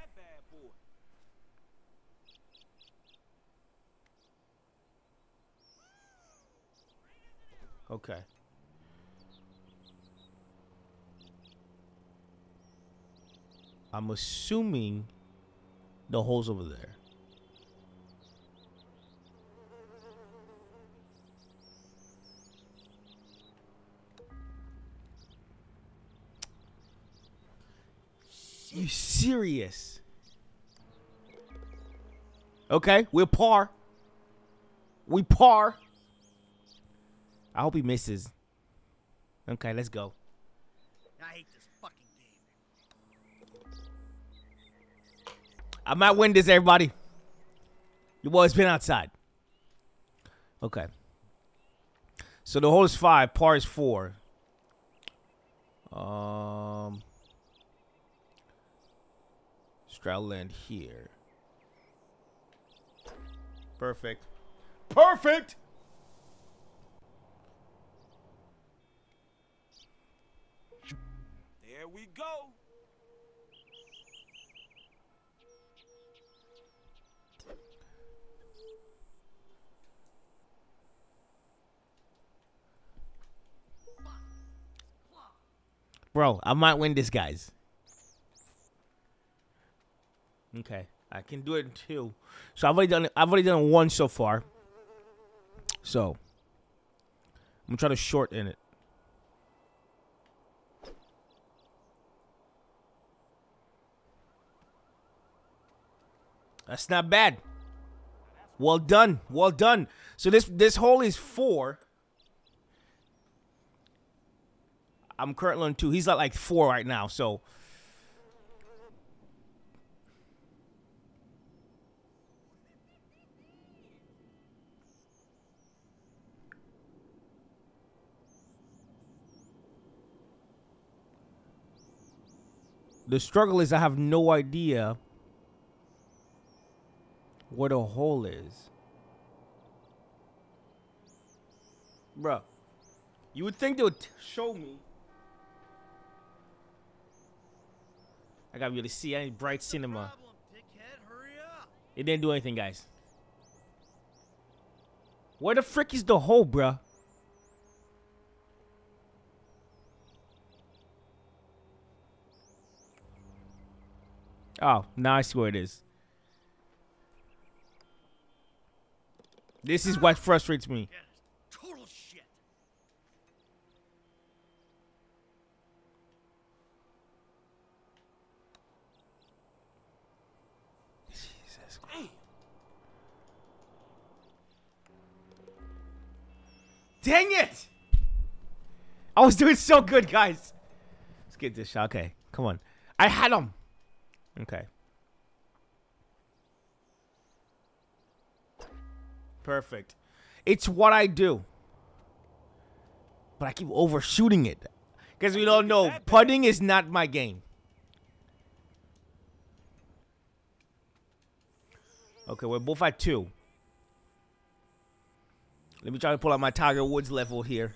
Okay. I'm assuming the hole's over there. You serious? Okay, we're par. We par. I hope he misses. Okay, let's go. I might win this, everybody. Your boy's been outside. Okay. So the hole is five, par is four. Um, straddle land here. Perfect. Perfect. There we go. Bro, I might win this, guys. Okay, I can do it in two. So I've already done. I've already done one so far. So I'm gonna try to shorten it. That's not bad. Well done. Well done. So this this hole is four. I'm currently on two. He's at like four right now. So the struggle is I have no idea where the hole is. Bruh. You would think they would show me. I gotta really see. I need bright cinema. It didn't do anything, guys. Where the frick is the hole, bruh? Oh, now I see where it is. This is what frustrates me. Total shit. Jesus Dang it! I was doing so good, guys. Let's get this shot. Okay, come on. I had him. Okay. Perfect. It's what I do. But I keep overshooting it. Because we don't know. Putting is not my game. Okay, we're both at two. Let me try to pull out my Tiger Woods level here.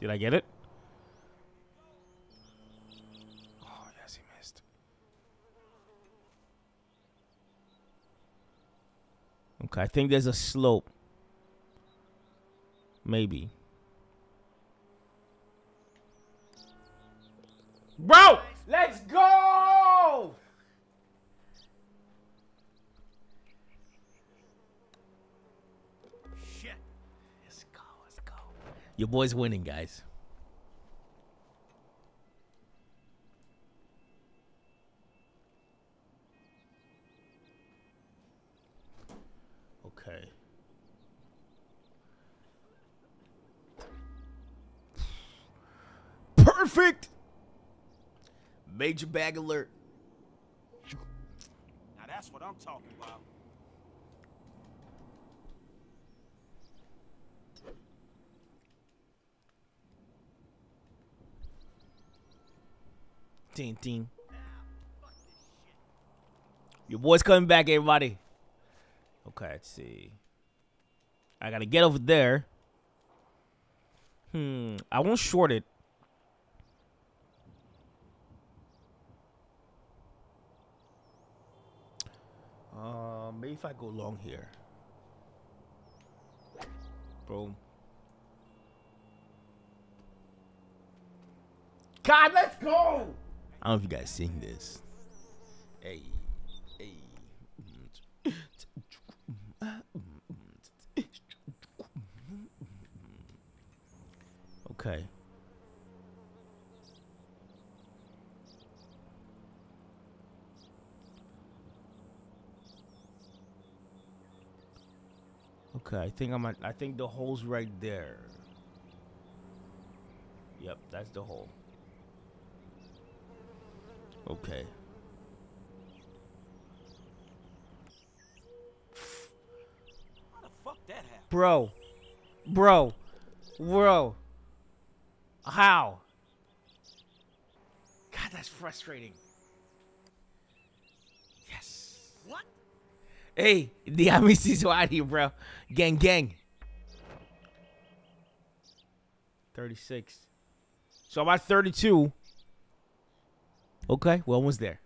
Did I get it? Oh, yes, he missed. Okay, I think there's a slope. Maybe. Bro, let's go! Shit. Let's go, let's go. Your boy's winning, guys. Okay. Perfect! Major bag alert. Now that's what I'm talking about. Team, team. Your boy's coming back, everybody. Okay, let's see. I gotta get over there. Hmm. I won't short it. Um, maybe if I go long here. Bro. God, let's go! I don't know if you guys seeing this. Hey, hey. Okay. Okay, I think I'm at, I think the hole's right there. Yep, that's the hole. Okay. How the fuck that happened? Bro. Bro. Bro. How? God, that's frustrating. Yes. What? Hey, the Amicy's out here, bro. Gang, gang. 36. So I'm at 32. Okay, we're almost there.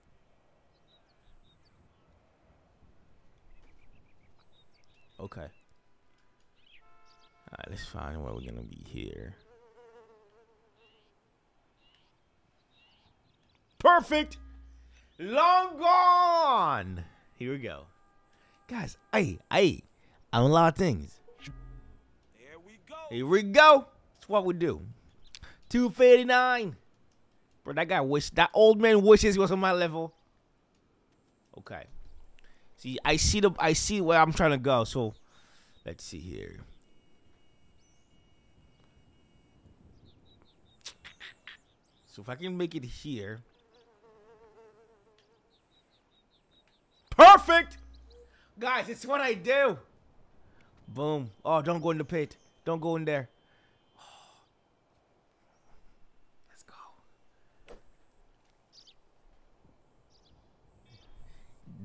Okay. Alright, let's find where we're gonna be here. Perfect! Long gone! Here we go. Guys, hey, hey, I'm a lot of things. There we go. Here we go. That's what we do. 259. Bro, that guy wish that old man wishes he was on my level. Okay. See, I see the I see where I'm trying to go. So let's see here. So if I can make it here. Perfect! Guys, it's what I do. Boom. Oh, don't go in the pit. Don't go in there. Let's go.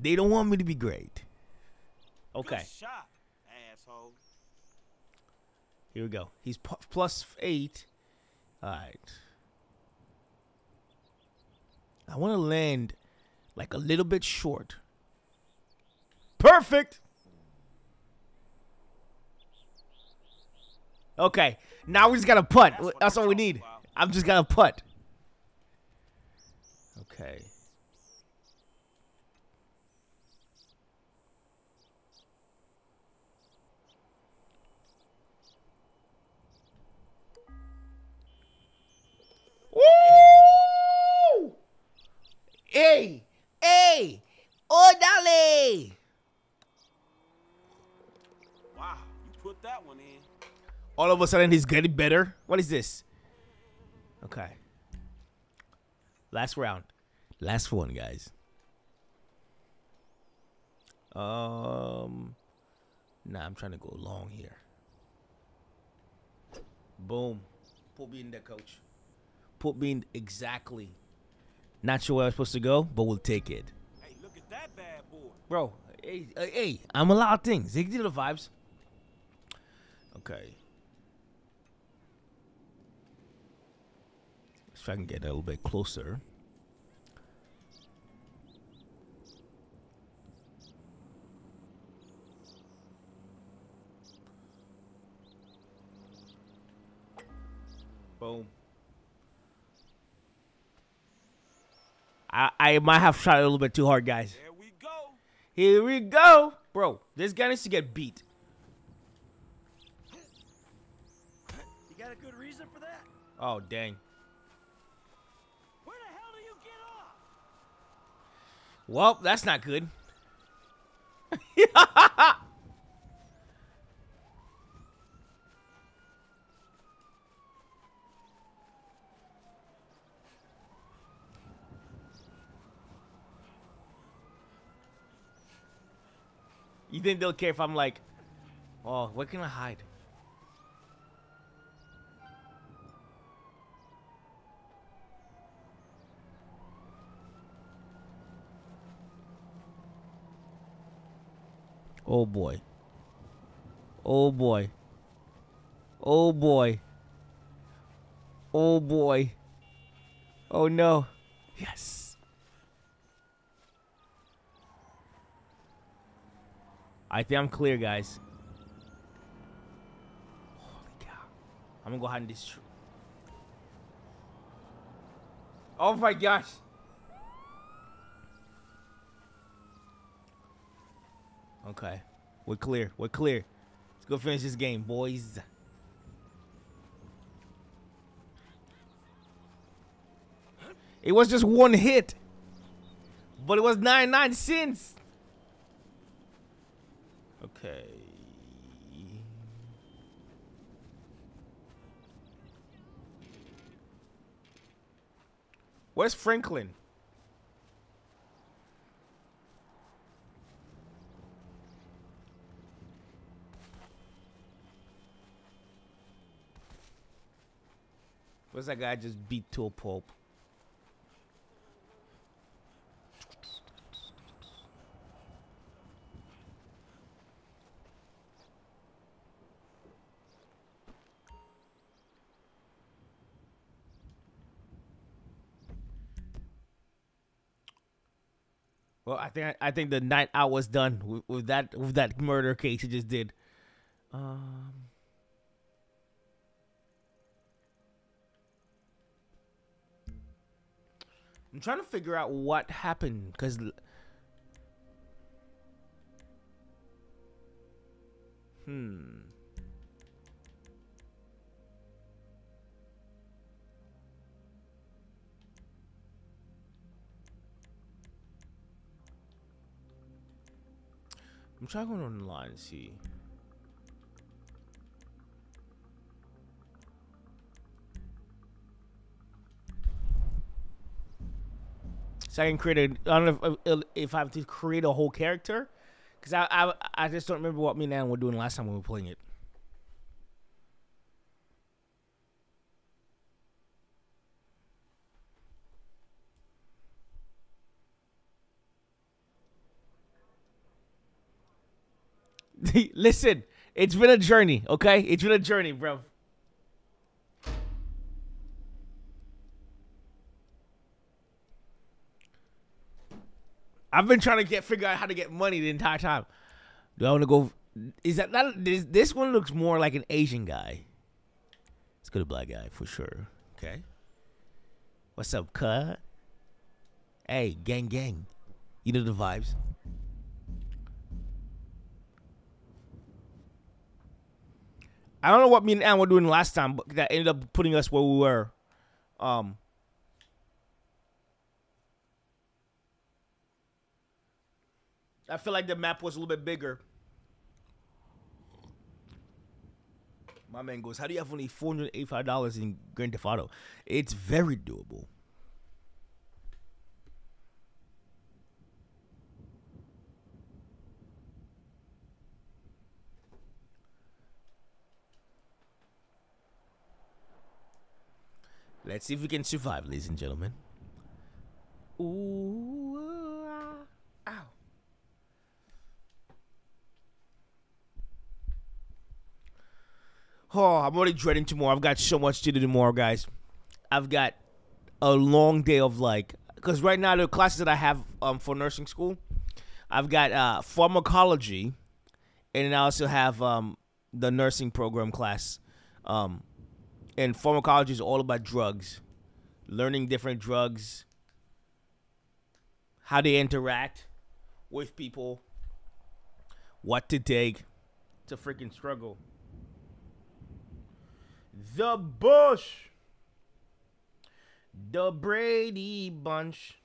They don't want me to be great. Okay. Shot, asshole. Here we go. He's p- plus eight. All right. I want to land like a little bit short. Perfect. Okay. Now we just got to putt. That's all we need. I'm just gonna putt. Okay. Woo! Hey, hey, oh dale. All of a sudden he's getting better. What is this? Okay. Last round. Last one, guys. Um Nah, I'm trying to go long here. Boom. Put me in there, coach. Put me in exactly. Not sure where I'm supposed to go, but we'll take it. Hey, look at that bad boy. Bro, hey, hey, I'm a lot of things. They do the vibes. Okay. Let's try and get a little bit closer. Boom. I, I might have shot a little bit too hard, guys. There we go. Here we go. Bro, this guy needs to get beat. You got a good reason for that? Oh, dang. Where the hell do you get off? Well, that's not good. you think they'll care if I'm like, oh, where can I hide? Oh boy. Oh boy. Oh boy. Oh boy. Oh no. Yes. I think I'm clear, guys. Holy cow. I'm gonna go in this tree. Oh my gosh. Okay. We're clear. We're clear. Let's go finish this game, boys. It was just one hit. But it was 99 cents. Okay. Where's Franklin? Where's that guy just beat to a pulp? Well, I think I think the night out was done with, with that with that murder case he just did. Um. I'm trying to figure out what happened because. Hmm. I'm trying going online and see. So I can create a. I don't know if, uh, if I have to create a whole character, because I, I I just don't remember what me and Ann were doing last time we were playing it. Listen, It's been a journey, okay? It's been a journey, bro. I've been trying to get figure out how to get money the entire time. Do I want to go? Is that not? This, this one looks more like an Asian guy. Let's go to black guy for sure. Okay. What's up, cut? Hey, gang, gang. You know the vibes. I don't know what me and Ann were doing last time, but that ended up putting us where we were. Um, I feel like the map was a little bit bigger. My man goes, How do you have only $485 in Grand Theft Auto? It's very doable. Let's see if we can survive, ladies and gentlemen. Ooh, ah, ow. Oh, I'm already dreading tomorrow. I've got so much to do tomorrow, guys. I've got a long day of like, because right now the classes that I have um, for nursing school, I've got uh, pharmacology, and I also have um, the nursing program class. Um, and pharmacology is all about drugs, learning different drugs, how they interact with people, what to take. It's a freaking struggle. The Bush. The Brady Bunch.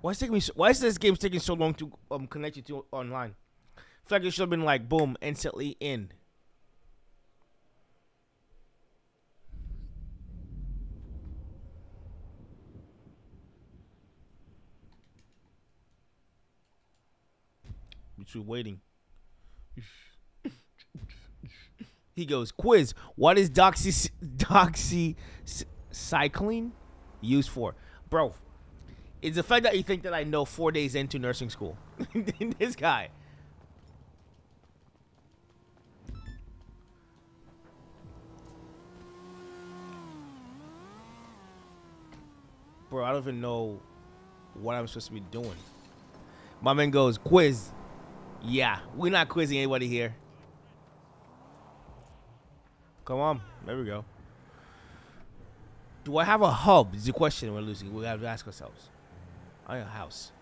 Why is taking me? So, why is this game taking so long to um connect you to online? I feel like it should have been like boom, instantly in. But waiting. He goes, quiz. What is doxy doxycycline used for, bro? It's the fact that you think that I know four days into nursing school. this guy. Bro, I don't even know what I'm supposed to be doing. My man goes, quiz. Yeah, we're not quizzing anybody here. Come on. There we go. Do I have a hub? Is the question we're losing. We have to ask ourselves. I have a house.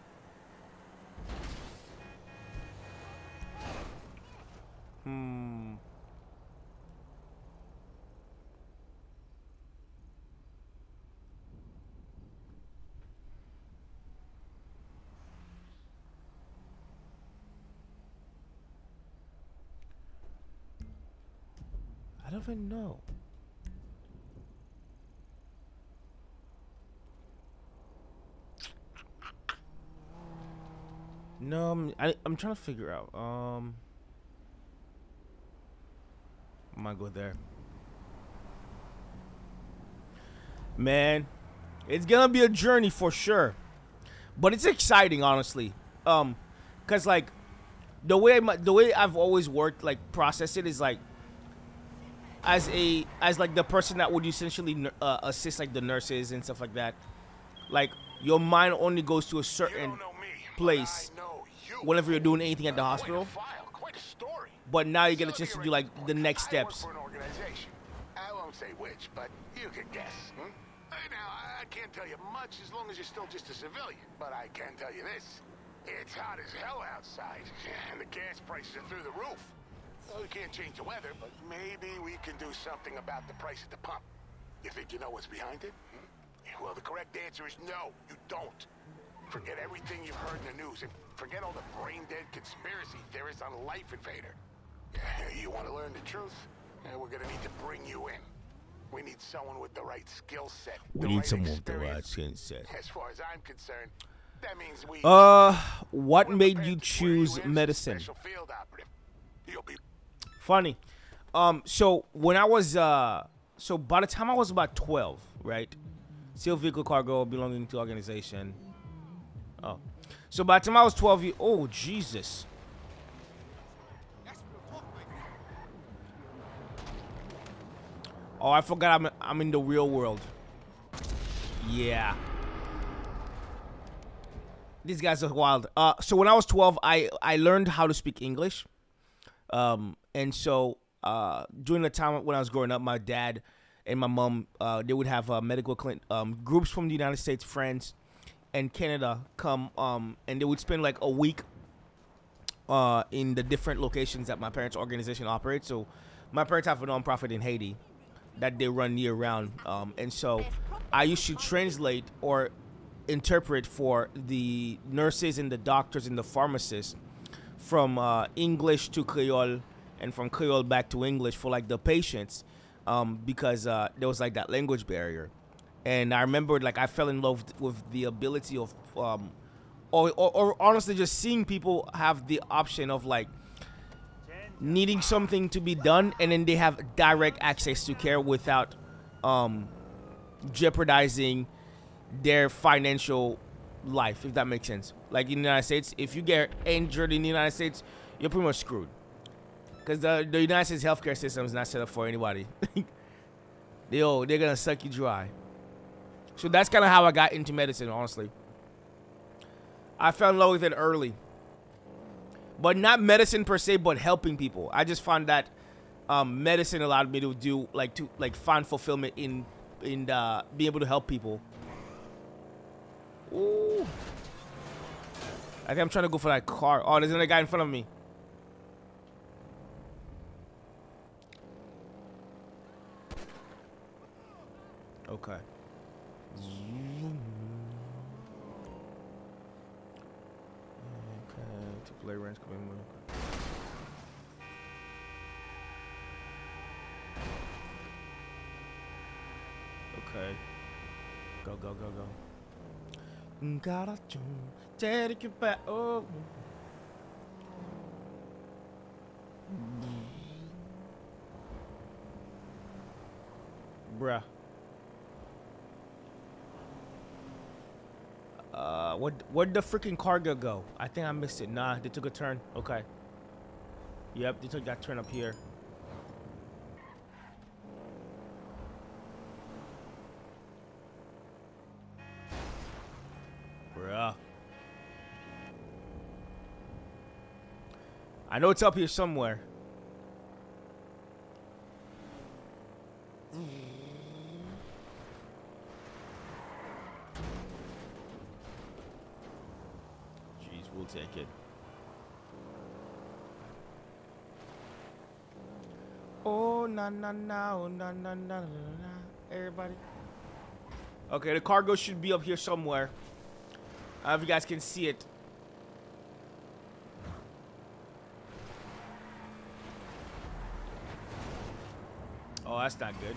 Hmm. Don't even know. No, I'm, I, I'm trying to figure out. Um, I might go there. Man, it's gonna be a journey for sure, but it's exciting, honestly. Um, cause like the way my, the way I've always worked, like process it is like as a as like the person that would essentially uh, assist like the nurses and stuff like that. Like your mind only goes to a certain me, place whenever you're doing anything at the hospital. But now you get a chance to do like the next steps. I won't say which, but you can guess. Hmm? Now, I can't tell you much as long as you're still just a civilian. But I can tell you this. It's hot as hell outside, and the gas prices are through the roof. Well, we can't change the weather, but maybe we can do something about the price at the pump. You think you know what's behind it? Hmm? Well, the correct answer is no, you don't. Forget everything you've heard in the news, and forget all the brain-dead conspiracy theorists on Life Invader. You want to learn the truth? we're gonna need to bring you in. We need someone with the right skill set. We need right someone with the right skill set. As far as I'm concerned, that means we. Uh, what made you choose medicine? Funny. Um, so when I was uh, so by the time I was about twelve, right? still vehicle cargo belonging to organization. Oh, so by the time I was twelve, years, oh Jesus. Oh, I forgot I'm I'm in the real world. Yeah. These guys are wild. Uh, so when I was 12, I, I learned how to speak English. Um, and so uh, during the time when I was growing up, my dad and my mom uh, they would have uh, medical clinic um, groups from the United States, France, and Canada come um, and they would spend like a week uh, in the different locations that my parents' organization operates. So my parents have a nonprofit in Haiti that they run year round, um, and so I used to translate or interpret for the nurses and the doctors and the pharmacists from uh, English to Creole and from Creole back to English for like the patients um, because uh, there was like that language barrier. And I remember like I fell in love with the ability of, um, or, or, or honestly just seeing people have the option of like needing something to be done and then they have direct access to care without um, jeopardizing their financial life, if that makes sense. Like in the United States, if you get injured in the United States, you're pretty much screwed. Because the, the United States healthcare system is not set up for anybody. they, oh, they're going to suck you dry. So that's kind of how I got into medicine, honestly. I fell in love with it early. But not medicine per se, but helping people. I just found that um, medicine allowed me to do, like, to like find fulfillment in in uh, being able to help people Ooh. I think I'm trying to go for that car. Oh, there's another guy in front of me. Okay. Okay, to play range coming Okay. Go, go, go, go. Take you back. Oh. Bruh. Uh, what where'd the freaking cargo go? I think I missed it. Nah, they took a turn. Okay. Yep, they took that turn up here. Bruh. I know it's up here somewhere. Jeez, we'll take it. Oh, na na na, oh, na na na na na. Everybody. Okay, the cargo should be up here somewhere. I don't know if you guys can see it. Oh, that's not good.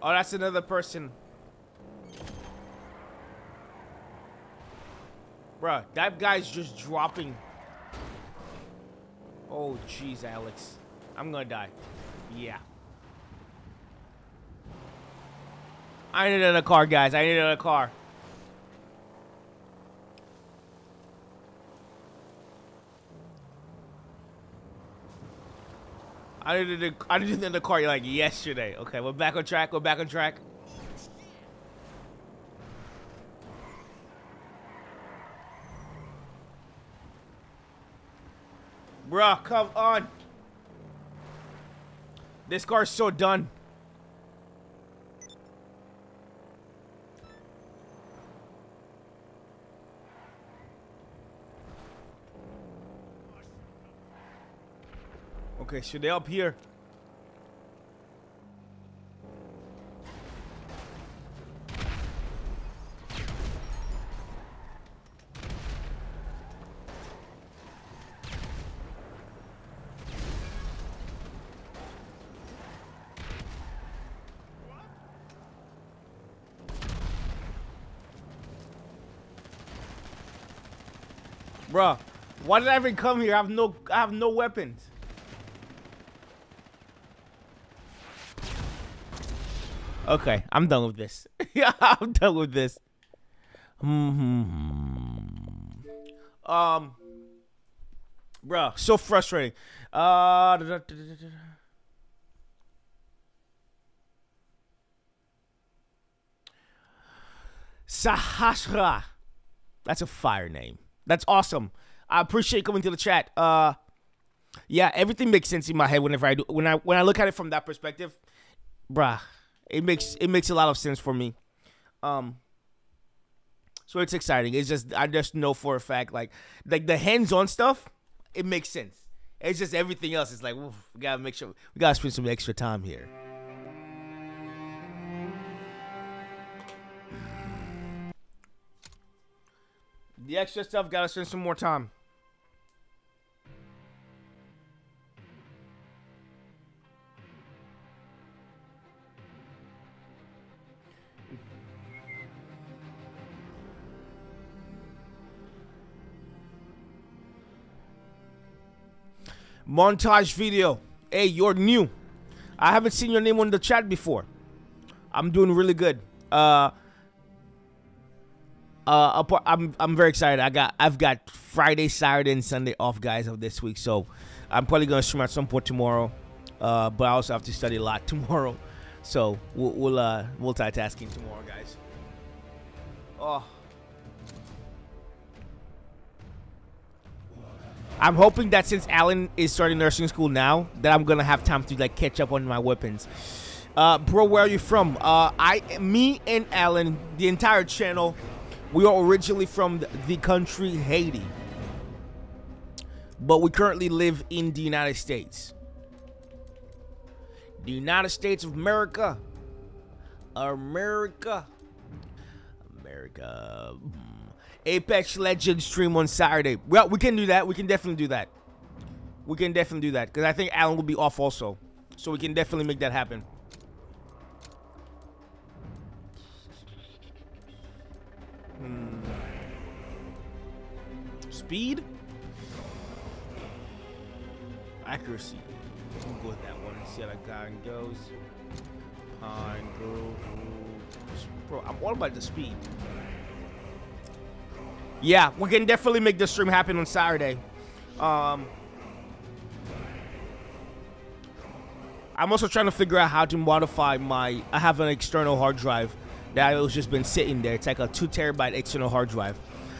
Oh, that's another person. Bruh, that guy's just dropping. Oh, jeez, Alex. I'm gonna die. Yeah. I need another car, guys. I need another car. I did the I did in the car You're like yesterday. Okay, we're back on track. We're back on track. Bruh, come on. This car's so done. Okay, should they up here? Bruh, why did I even come here? I have no I have no weapons. Okay, I'm done with this. yeah, I'm done with this. Mm -hmm. Um, Bro, so frustrating. Uh, da- da- da- Sahasra. That's a fire name. That's awesome. I appreciate coming to the chat. Uh yeah, everything makes sense in my head whenever I do when I when I look at it from that perspective. Bruh, it makes it makes a lot of sense for me. Um so it's exciting. It's just I just know for a fact like like the hands-on stuff, it makes sense. It's just everything else. It's like oof, we gotta make sure we gotta spend some extra time here. The extra stuff gotta spend some more time. Montage video. Hey, you're new. I haven't seen your name on the chat before. I'm doing really good. Uh uh, I'm I'm very excited. I got I've got Friday, Saturday, and Sunday off, guys, of this week. So I'm probably gonna stream at some point tomorrow. Uh, but I also have to study a lot tomorrow. So we'll, we'll uh multitasking tomorrow, guys. Oh. I'm hoping that since Allen is starting nursing school now, that I'm gonna have time to like catch up on my weapons. Uh, bro, where are you from? Uh, I, me and Allen, the entire channel, we are originally from the- the country Haiti, but we currently live in the United States. The United States of America. America. America. Apex Legends stream on Saturday. Well, we can do that. We can definitely do that. We can definitely do that because I think Allen will be off also, so we can definitely make that happen. Hmm. Speed, accuracy. We'll go with that one and see how that guy goes. Pine. Bro, I'm all about the speed. Yeah, we can definitely make the stream happen on Saturday. Um, I'm also trying to figure out how to modify my. I have an external hard drive that has just been sitting there. It's like a two terabyte external hard drive.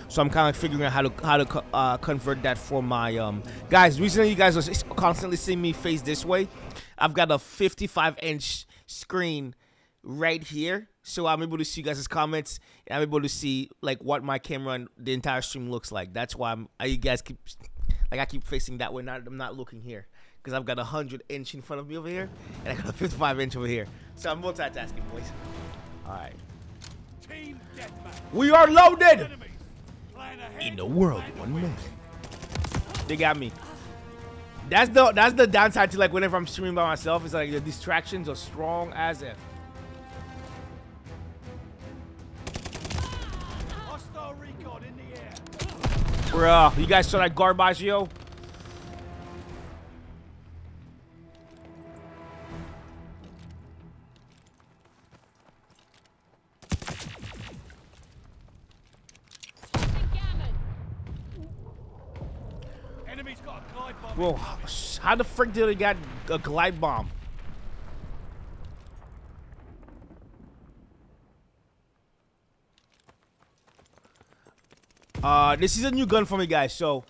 So I'm kind of figuring out how to how to uh, convert that for my um guys. Recently, you guys are constantly seeing me face this way, I've got a 55 inch screen right here, so I'm able to see you guys' comments and I'm able to see like what my camera and the entire stream looks like. That's why I'm. I, you guys keep like I keep facing that way. Not I'm not looking here because I've got a hundred inch in front of me over here and I got a 55 inch over here. So I'm multitasking, boys. All right. Team deathmatch. We are loaded in the world one man. They got me. That's the that's the downside to like whenever I'm streaming by myself. It's like the distractions are strong as if. Bruh, you guys saw that Garbaggio? Enemy's got a glide bomb. Bro, how the frick did he got a glide bomb? Uh, this is a new gun for me, guys. So,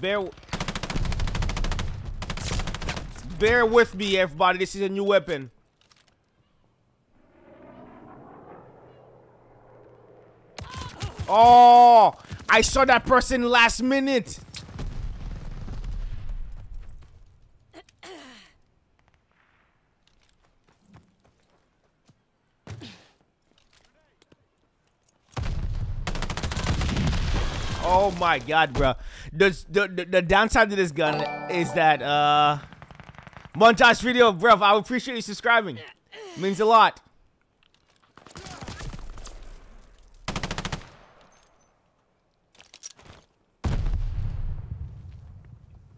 bear bear with me, everybody. This is a new weapon. Oh, I saw that person last minute. Oh my god, bro. The, the, the, the downside to this gun is that, uh... Montage video, bro. I appreciate you subscribing. Means a lot.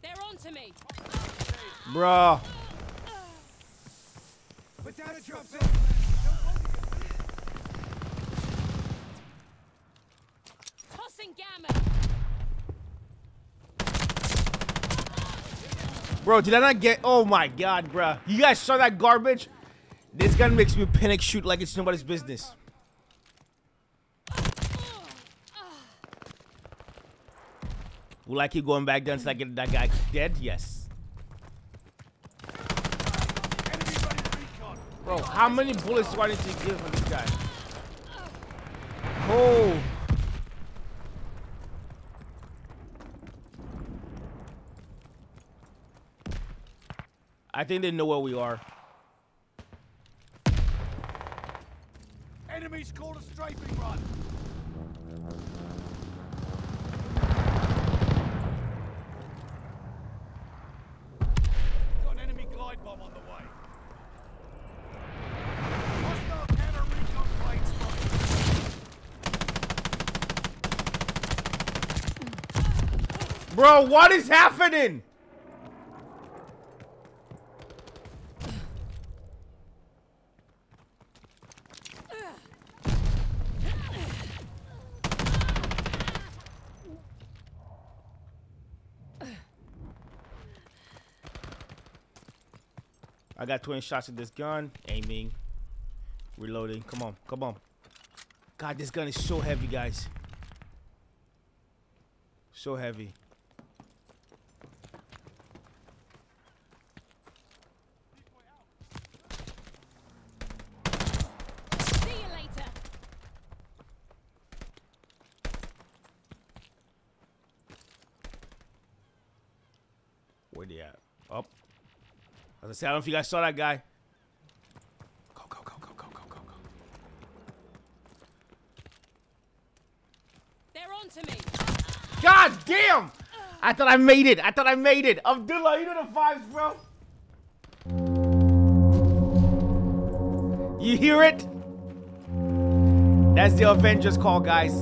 They're on to me. Bro. Put down a drop Tossing gamma. Bro, did I not get? Oh my god, bro. You guys saw that garbage? This gun makes me panic shoot like it's nobody's business. Will I keep going back down until I get that guy dead? Yes. Bro, how many bullets do I need to give on this guy? Oh. I think they know where we are. Enemies called a strafing run. Got an enemy glide bomb on the way. Hostile counter recon plane spotted. Bro, what is happening? I got 20 shots of this gun. Aiming. Reloading. Come on. Come on. God, this gun is so heavy, guys. So heavy. See you later. Where they at? Up. As I said, I don't know if you guys saw that guy. Go, go, go, go, go, go, go, go. They're on to me. God damn! I thought I made it. I thought I made it. Abdullah, you know the vibes, bro. You hear it? That's the Avengers call, guys.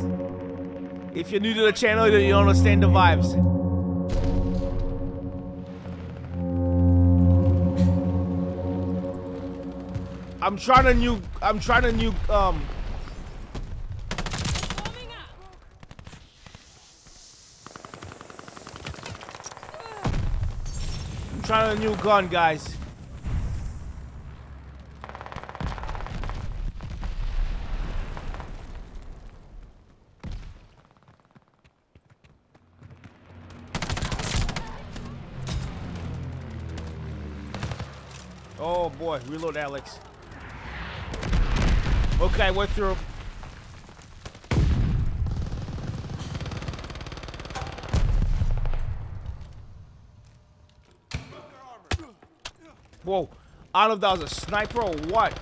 If you're new to the channel, you don't understand the vibes. I'm trying to new. I'm trying to new. Um. I'm trying a new gun, guys. Oh boy, reload Alex. Okay, we're through. Whoa, I don't know if that was a sniper or what.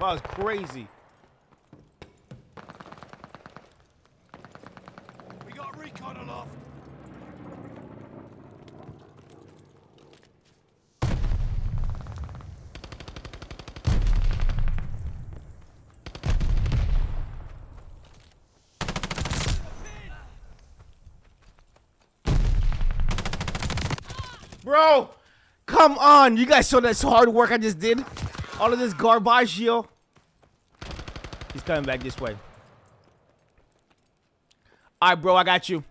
That was crazy. We got recon aloft. Bro, come on. You guys saw that hard work I just did? All of this garbage, yo. He's coming back this way. All right, bro, I got you.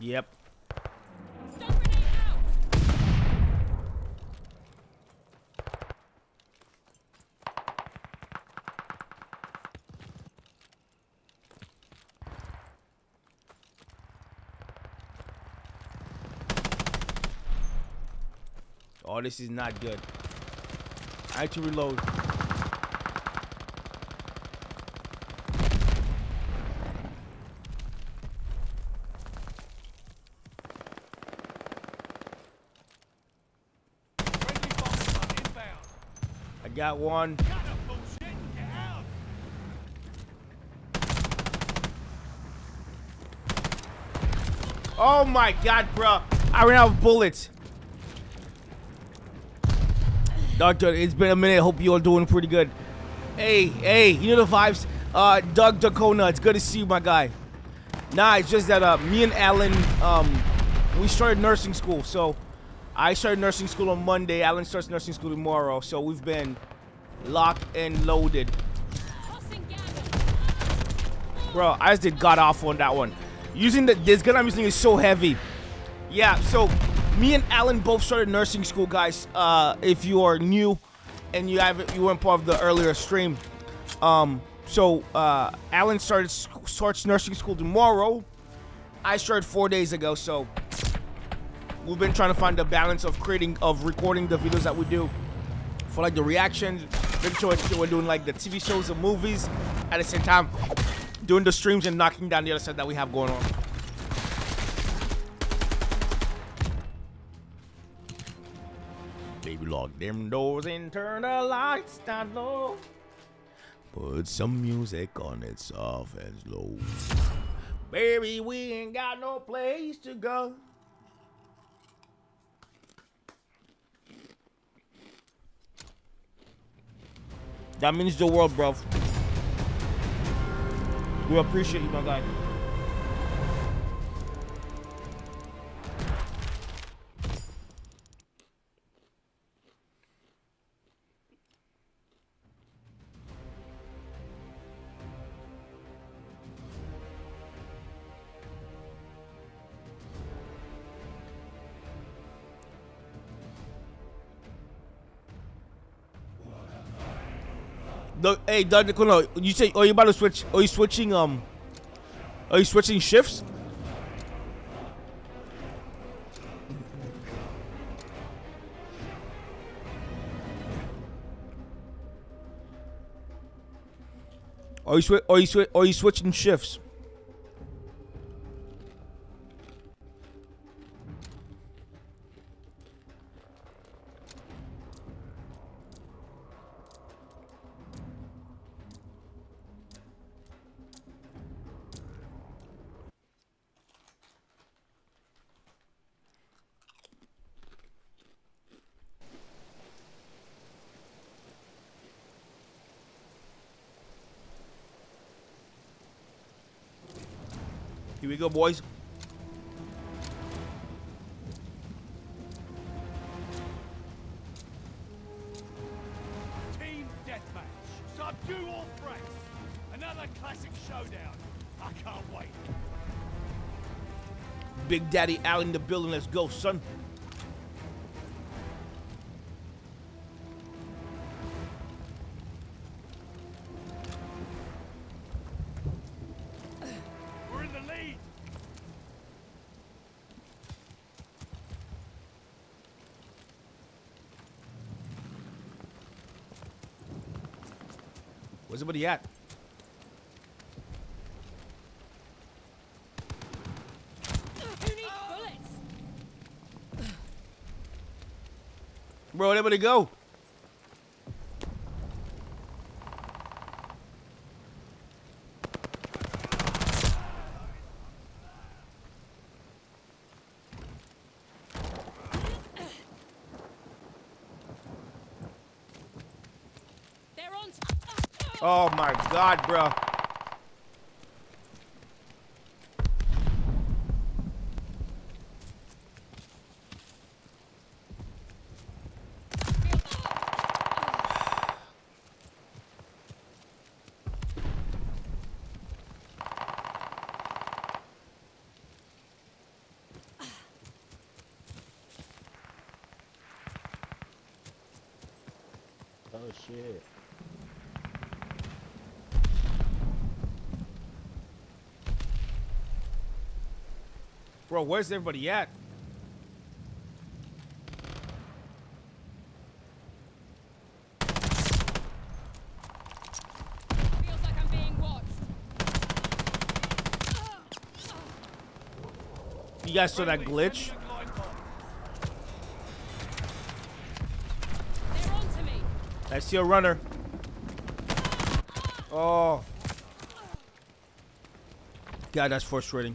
Yep. Oh, this is not good. I had to reload. I got one. Oh my god, bro. I ran out of bullets. Doctor, it's been a minute. Hope you all doing pretty good. Hey, hey, you know the vibes? Uh, Doug Dakona, it's good to see you, my guy. Nah, it's just that uh, me and Allen, um, we started nursing school. So I started nursing school on Monday. Allen starts nursing school tomorrow. So we've been locked and loaded. Bro, I just did god awful on that one. Using the this gun I'm using is so heavy. Yeah, so me and Allen both started nursing school, guys. Uh, if you are new and you haven't you weren't part of the earlier stream, um, so uh, Allen started starts nursing school tomorrow. I started four days ago, so we've been trying to find the balance of creating of recording the videos that we do for like the reactions, making sure we're doing like the TV shows and movies at the same time, doing the streams and knocking down the other stuff that we have going on. Lock them doors and turn the lights down low. Put some music on it soft and slow. Baby, we ain't got no place to go. That means the world, bro. We appreciate you, my guy. The, hey, Doug, no, you say, oh, you about to switch? Are you switching? Um, are you switching shifts? Are you swi- are you swi- are you switching shifts? Here we go, boys. Team deathmatch. Subdue all threats. Another classic showdown. I can't wait. Big Daddy Al in the building. Let's go, son. Where'd go? Oh my god, bro. Bro, where's everybody at? Feels like I'm being watched. You guys saw that glitch? They're on to me. I see a runner. Oh. God, that's frustrating.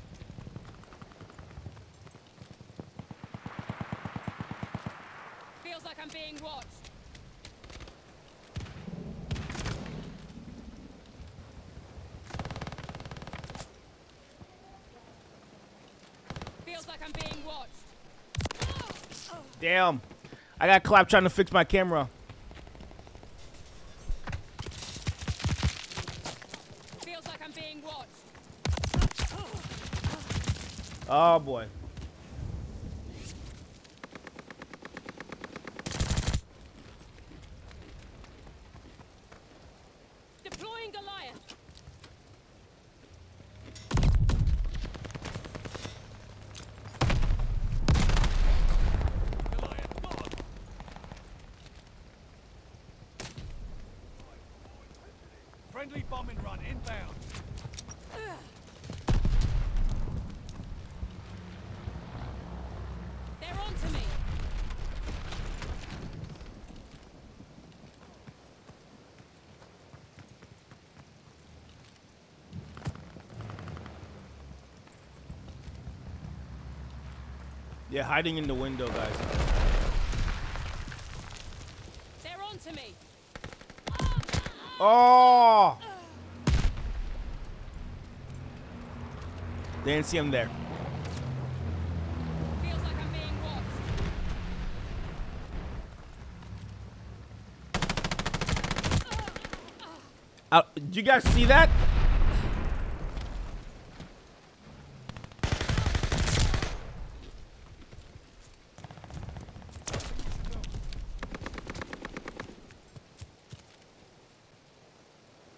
I got clapped trying to fix my camera. Feels like I'm being watched. Oh boy. Hiding in the window, guys. They're on to me. Oh! They didn't see him there. Feels like I'm being watched. Uh, did you guys see that?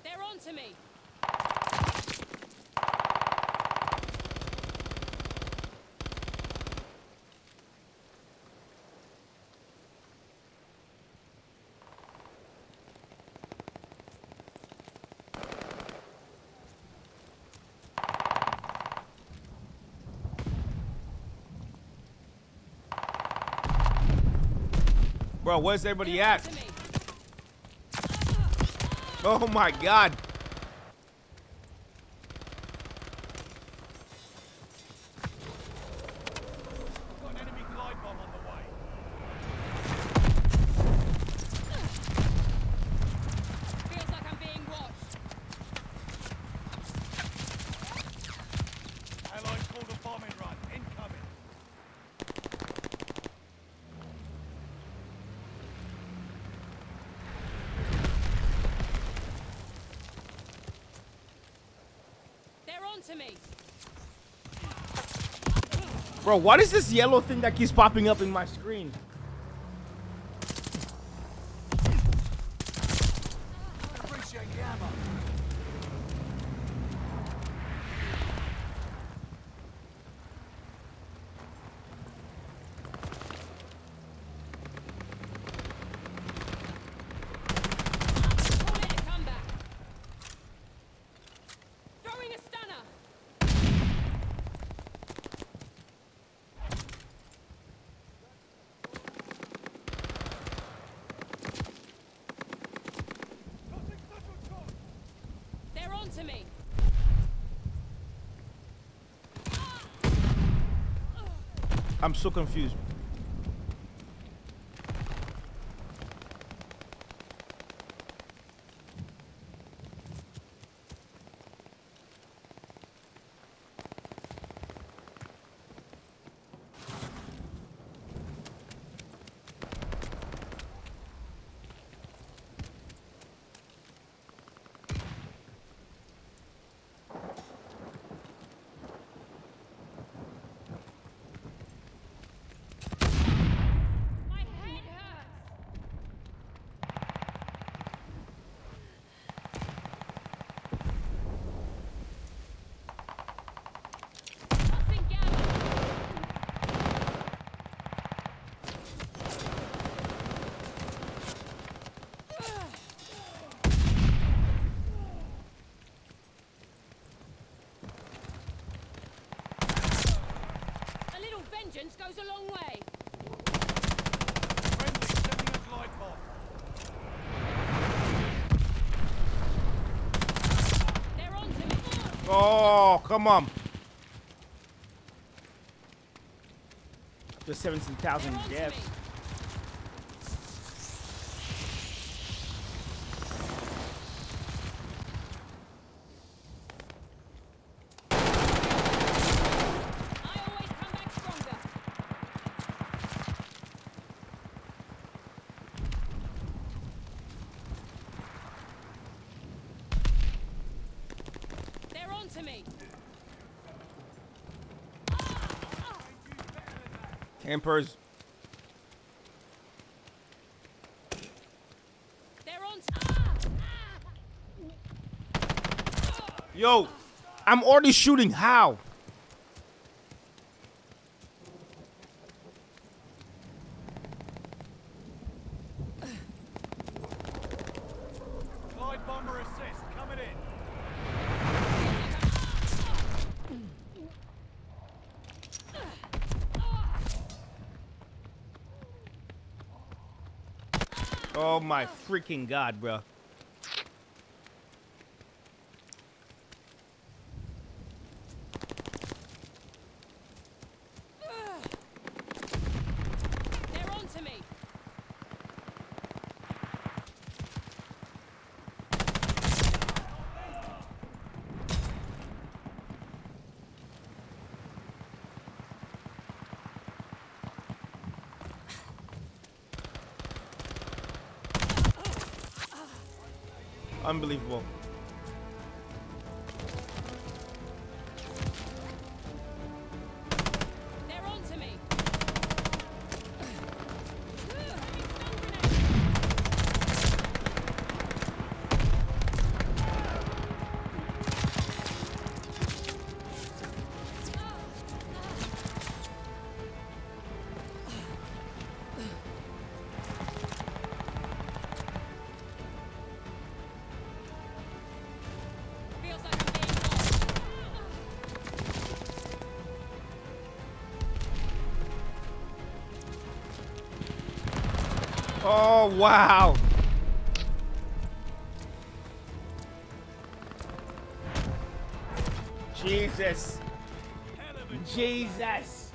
They're on to me. Bro, where's everybody at? Oh my god. Got an enemy glide bomb on the way. Feels like I'm being watched. Allies called a bombing run. Incoming. They're on to me. Bro, what is this yellow thing that keeps popping up in my screen? Appreciate the ammo. Call it a comeback. Throwing a stunner. They're on to me. I'm so confused. My head hurts. Tossing gamma. A little vengeance goes a long way. Friendly sending a glide bomb. They're on to me. Come on. There's 17,000 They're deaths. me. I always come back stronger. They're on to me. Emperor's. Yo, I'm already shooting. How? Oh my freaking god, bro. They're on to me. Unbelievable. Wow. Jesus. Jesus.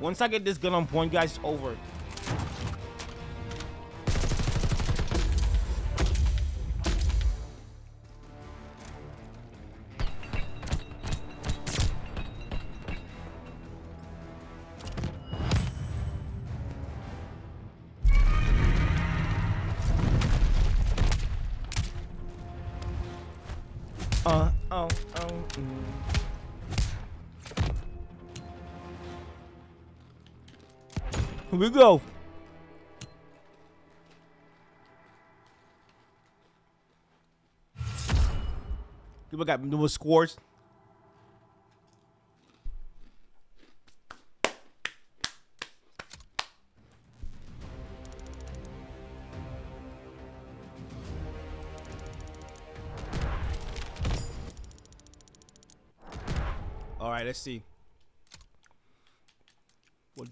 Once I get this gun on point, guys, over. Here we go. People got new scores.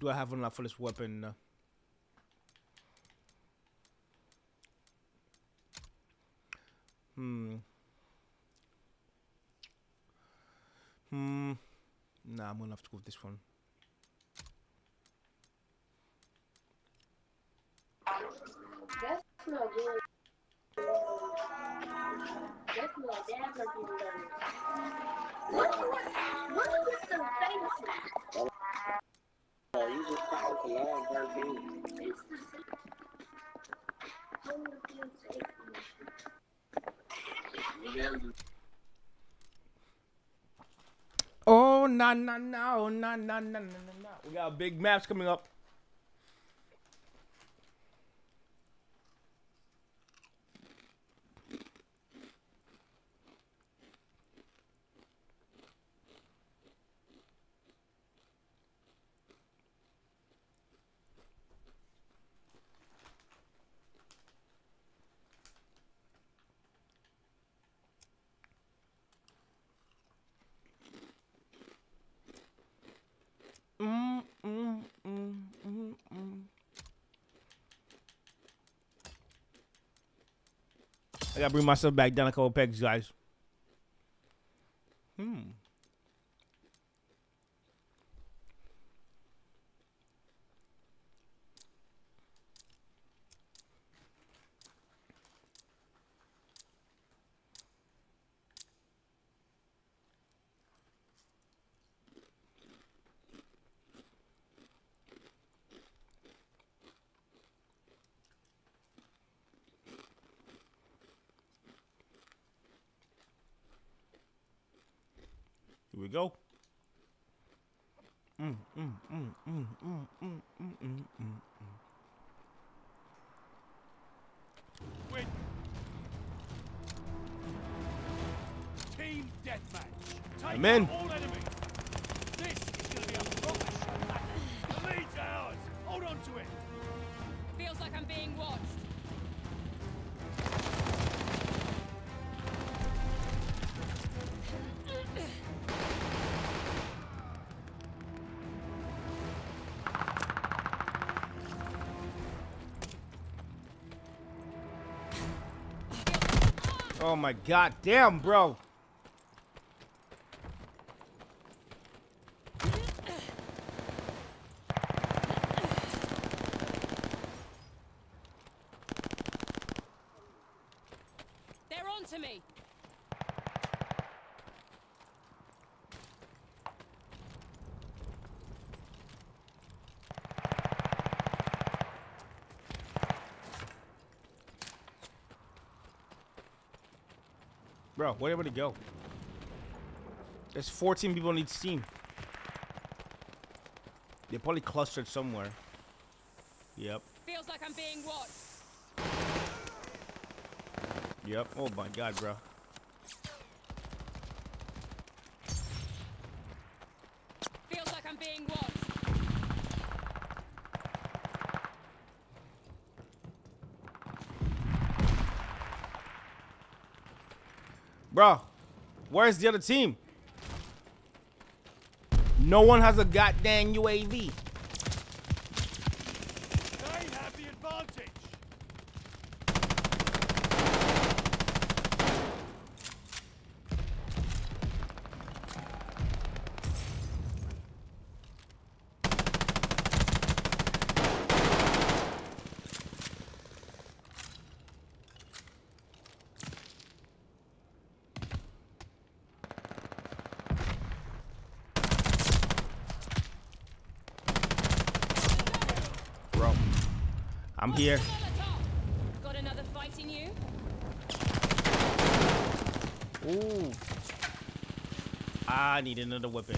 Do I have on for this weapon? Hmm. Hmm. Nah, I'm gonna have to go with this one. Nah, nah, oh, nah, nah, nah, nah, nah, nah. We got big maps coming up. Mm, mm, mm, mm, mm. I gotta bring myself back down a couple pegs, guys. Watched. Oh my god, damn, bro. They're on to me. Bro, where everybody go? There's 14 people on each team. They're probably clustered somewhere. Yep. Feels like I'm being watched. Yep. Oh my god, bro. Feels like I'm being watched. Bro, where's the other team? No one has a goddamn UAV. a whipping.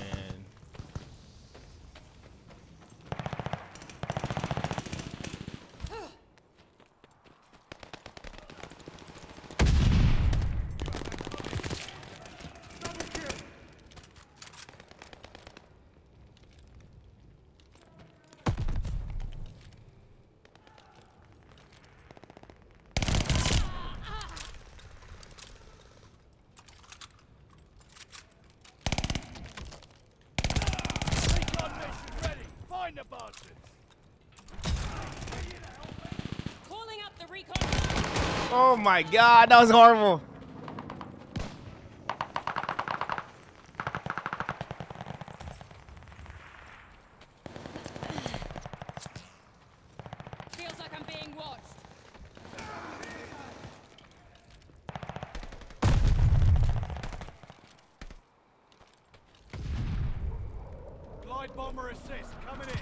Oh my god, that was horrible. Feels like I'm being watched. Glide bomber assist coming in.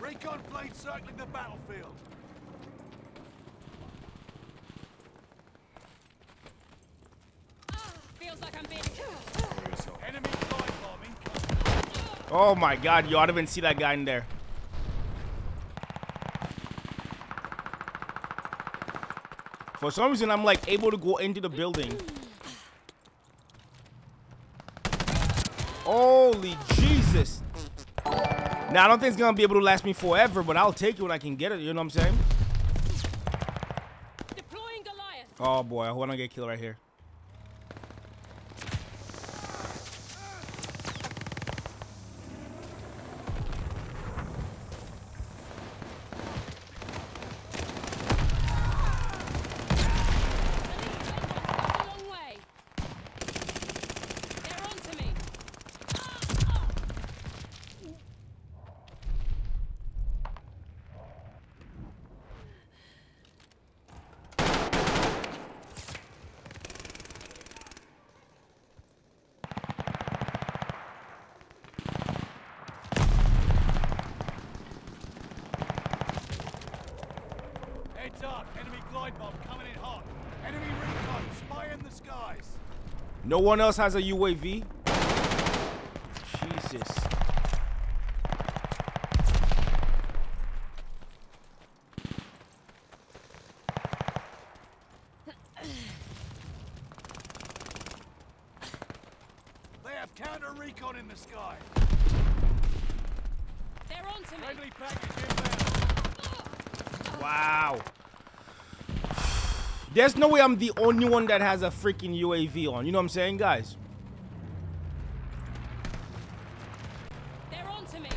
Recon plane circling the battlefield. Feels like I'm being. Enemy glide bomb incoming. Oh my god, yo, I didn't even see that guy in there. For some reason, I'm like able to go into the building. Holy Jesus. Now, I don't think it's gonna be able to last me forever, but I'll take it when I can get it, you know what I'm saying? Oh boy, I hope I don't get killed right here. A long way. They're on to me. Heads up. Enemy glide bomb coming in hot. Enemy recon, spy in the skies. No one else has a UAV. Jesus. They have counter recon in the sky. They're on to me. Friendly package inbound. Wow. There's no way I'm the only one that has a freaking UAV on. You know what I'm saying, guys? They're on to me.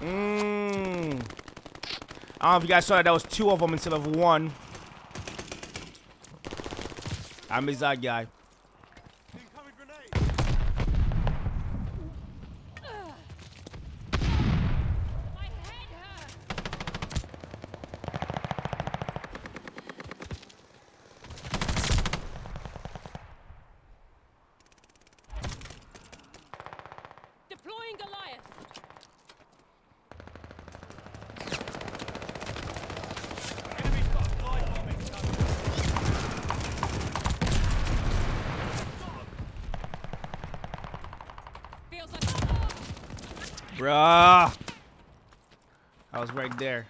Mmm. I don't know if you guys saw that. That was two of them instead of one. I miss that guy. Deploying Goliath. Feels like Bruh. I was right there.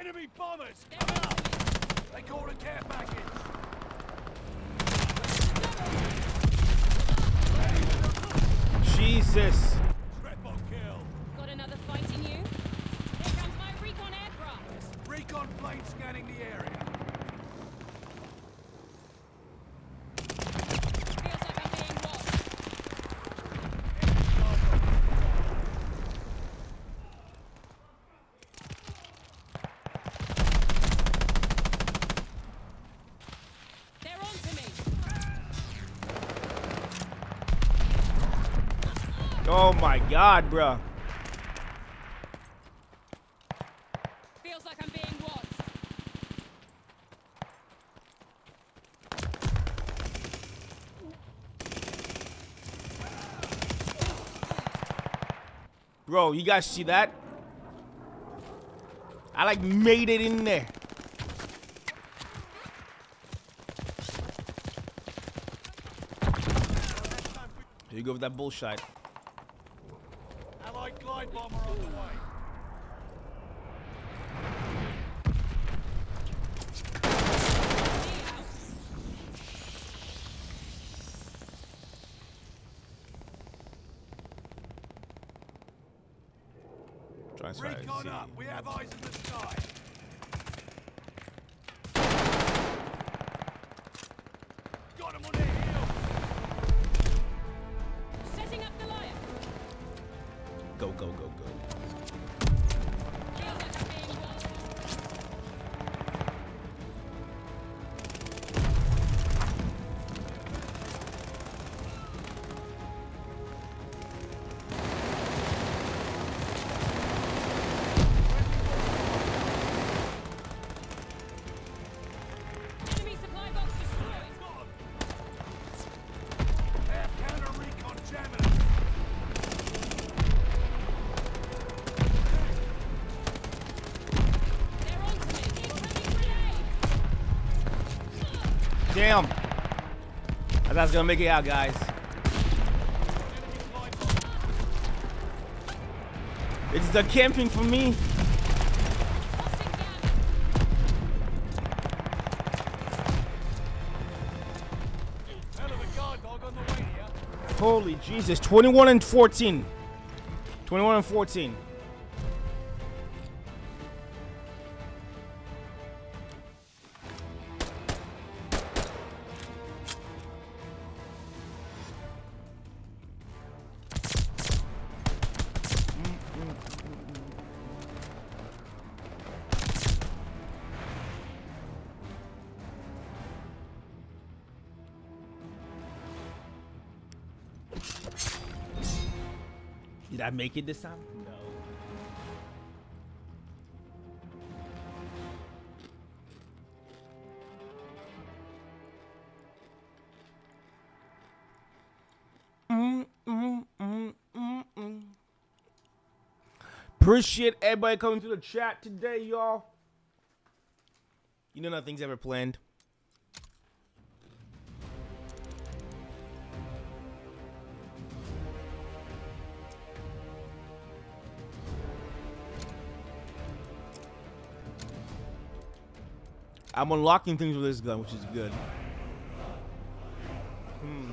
Enemy bombers, come out. They call a care package. Jesus. Triple kill. got another fighting you. Here comes my recon aircraft. Recon plane scanning the area. Feels like I'm being watched. They're on to me. Oh my god, bro. Feels like I'm being watched. Bro, you guys see that? I like made it in there. Here you go with that bullshit. Bomber on the way. Try and try and Recon up. We have eyes in the sky. Was gonna make it out, guys. It's the camping for me. Holy Jesus. 21 and 14. 21 and 14. I make it this time? No. Appreciate everybody coming to the chat today, y'all. You know nothing's ever planned. I'm unlocking things with this gun, which is good. Hmm.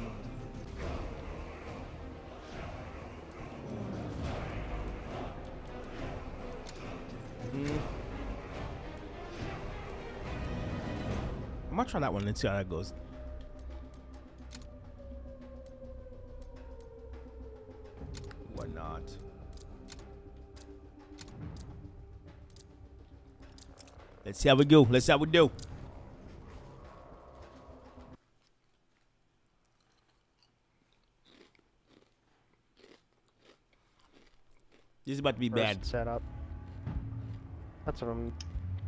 Hmm. I'm gonna try that one and see how that goes. See how we go. Let's see how we do. This is about to be First bad. Setup. That's what I'm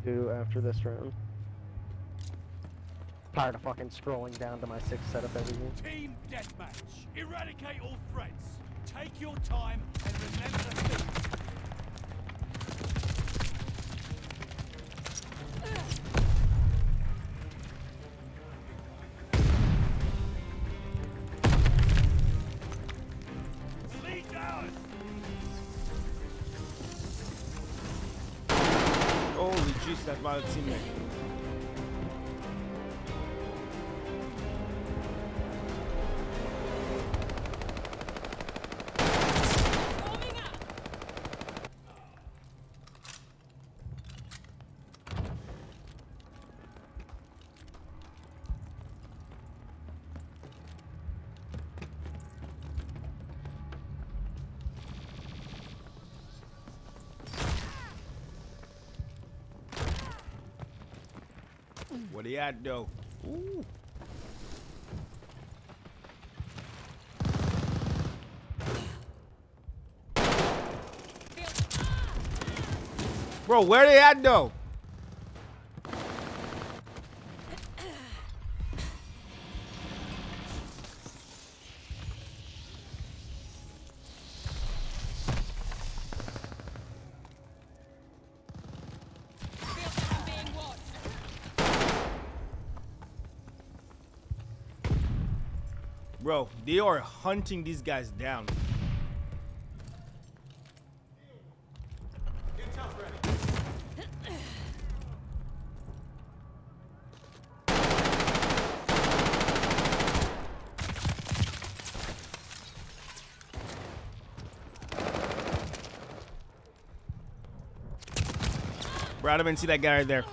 do after this round. Tired of fucking scrolling down to my sixth setup every game. Team deathmatch. Eradicate all threats. Take your time and remember the things. Lead ours. Holy jeez, that's my teammate. He at though? Ooh. Bro, where they at though? They are hunting these guys down. Bro, I don't see that guy right there.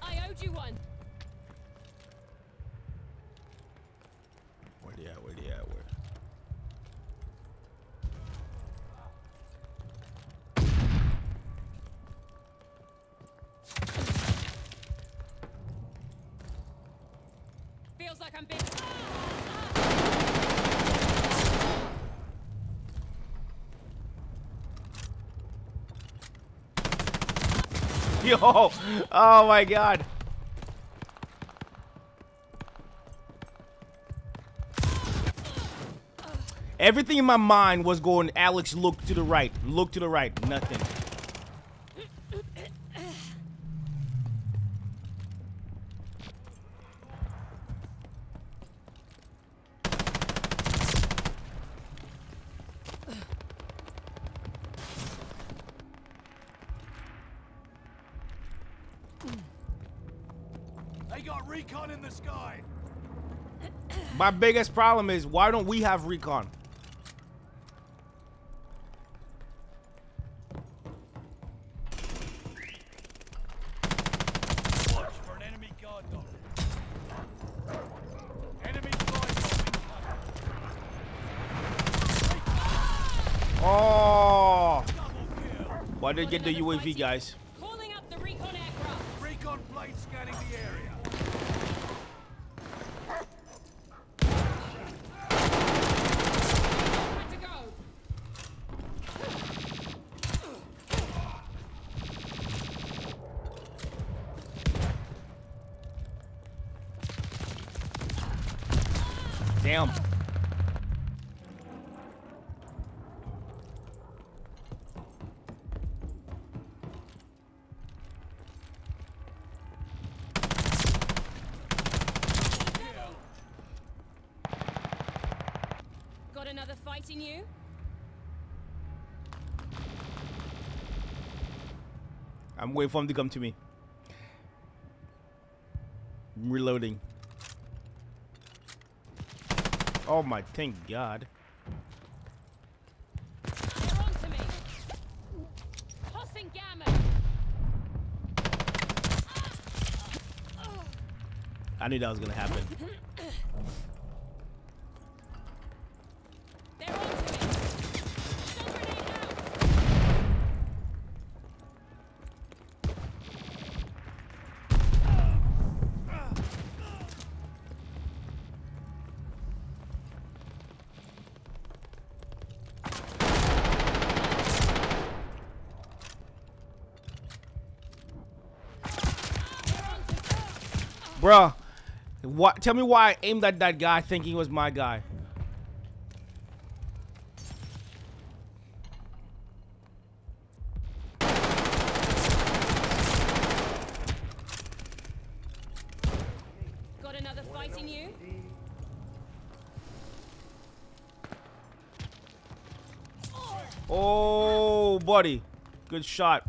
I owed you one. Where they at? Where they at? Where? Feels like I'm being. Yo! Oh my god. Everything in my mind was going, Alex, look to the right. Look to the right. Nothing. My biggest problem is why don't we have recon? Oh! Why did I get the UAV, guys? I'm waiting for him to come to me. I'm reloading. Oh my, thank God. I knew that was gonna happen. Bruh, what? Tell me why I aimed at that guy thinking he was my guy. Got another fight in you? Oh, buddy. Good shot.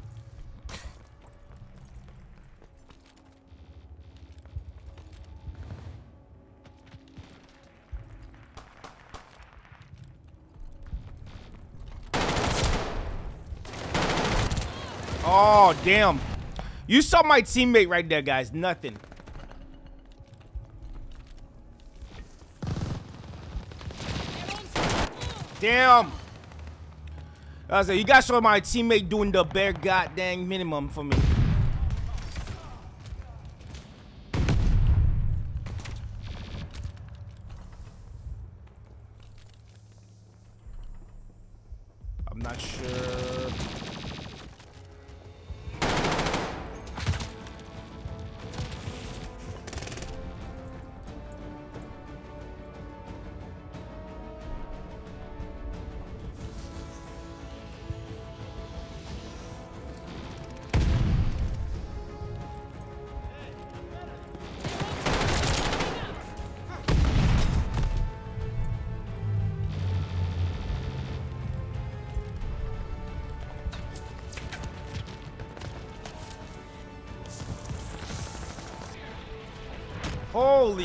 Oh, damn. You saw my teammate right there, guys. Nothing. Damn. I was like, you guys saw my teammate doing the bare goddamn minimum for me.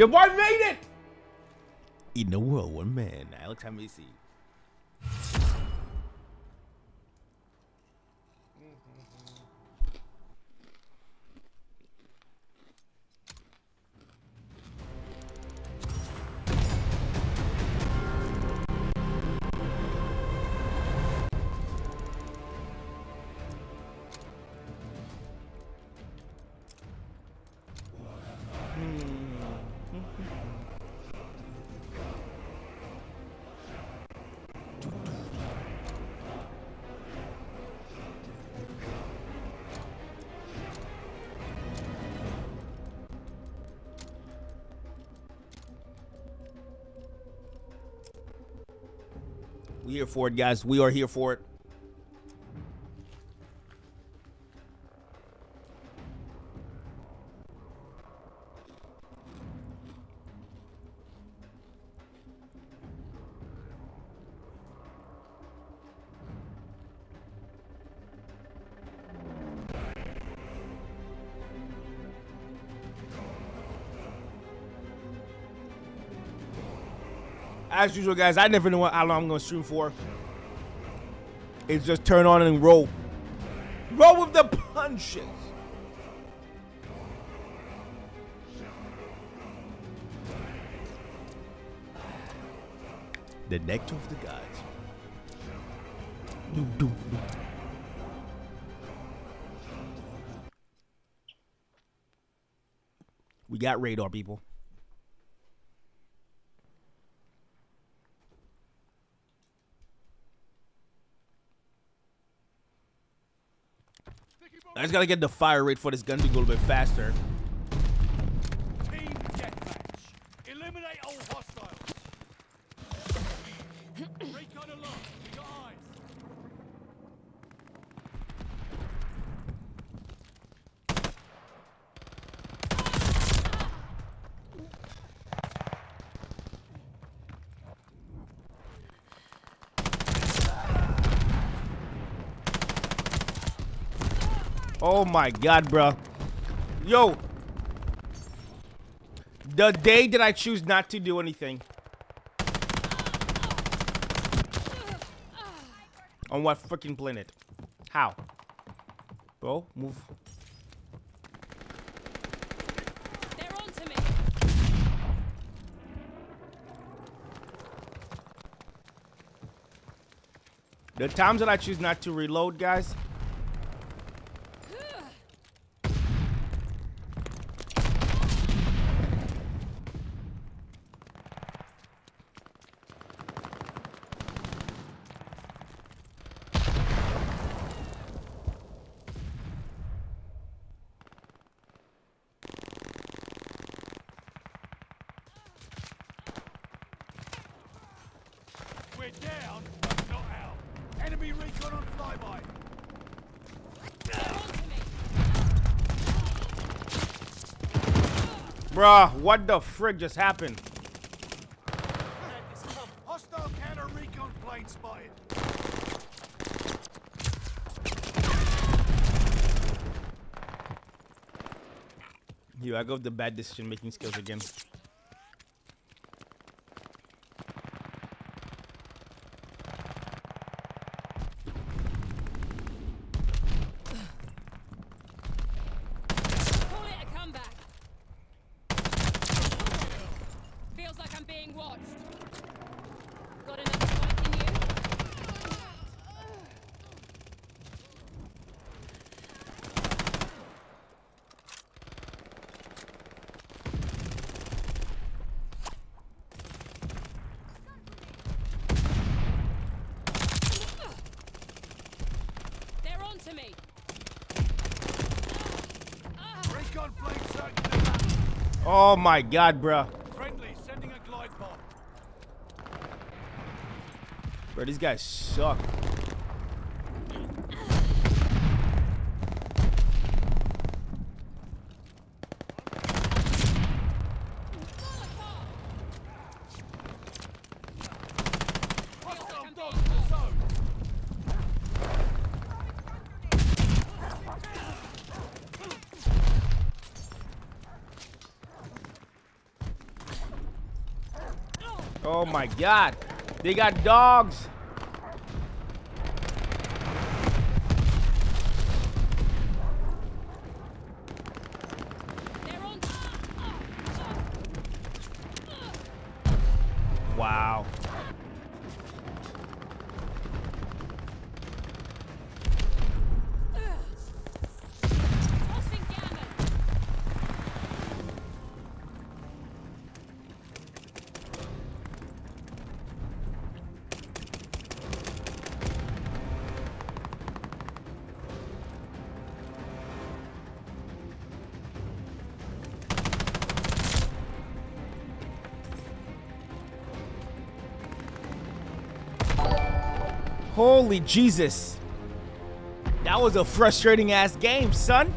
Your boy made it! In the world, one man. Alex Amicy. We here for it, guys. We are here for it. As usual, guys, I never know long I'm gonna stream for. It's just turn on and roll. Roll with the punches. The nectar of the gods. We got radar, people. I just gotta get the fire rate for this gun to go a little bit faster. Team deathmatch. Eliminate all hostiles. Recon alert. We got eyes. Oh my god, bro. Yo. The day that I choose not to do anything. On what freaking planet? How? Bro, move. They're onto me. The times that I choose not to reload, guys. We're down, but not out. Enemy recon on flyby. Bruh, what the frick just happened? Hostile counter recon plane spotted. Yo, I go with the bad decision making skills again. Call it a comeback. Feels like I'm being watched. Got another fight in you? They're onto me. Recon plane circling. Oh my god, bruh. Friendly, sending a glide bomb. Bro, these guys suck. Hostile dog in the zone. Oh my god. They got dogs. Holy Jesus. That was a frustrating ass game, son.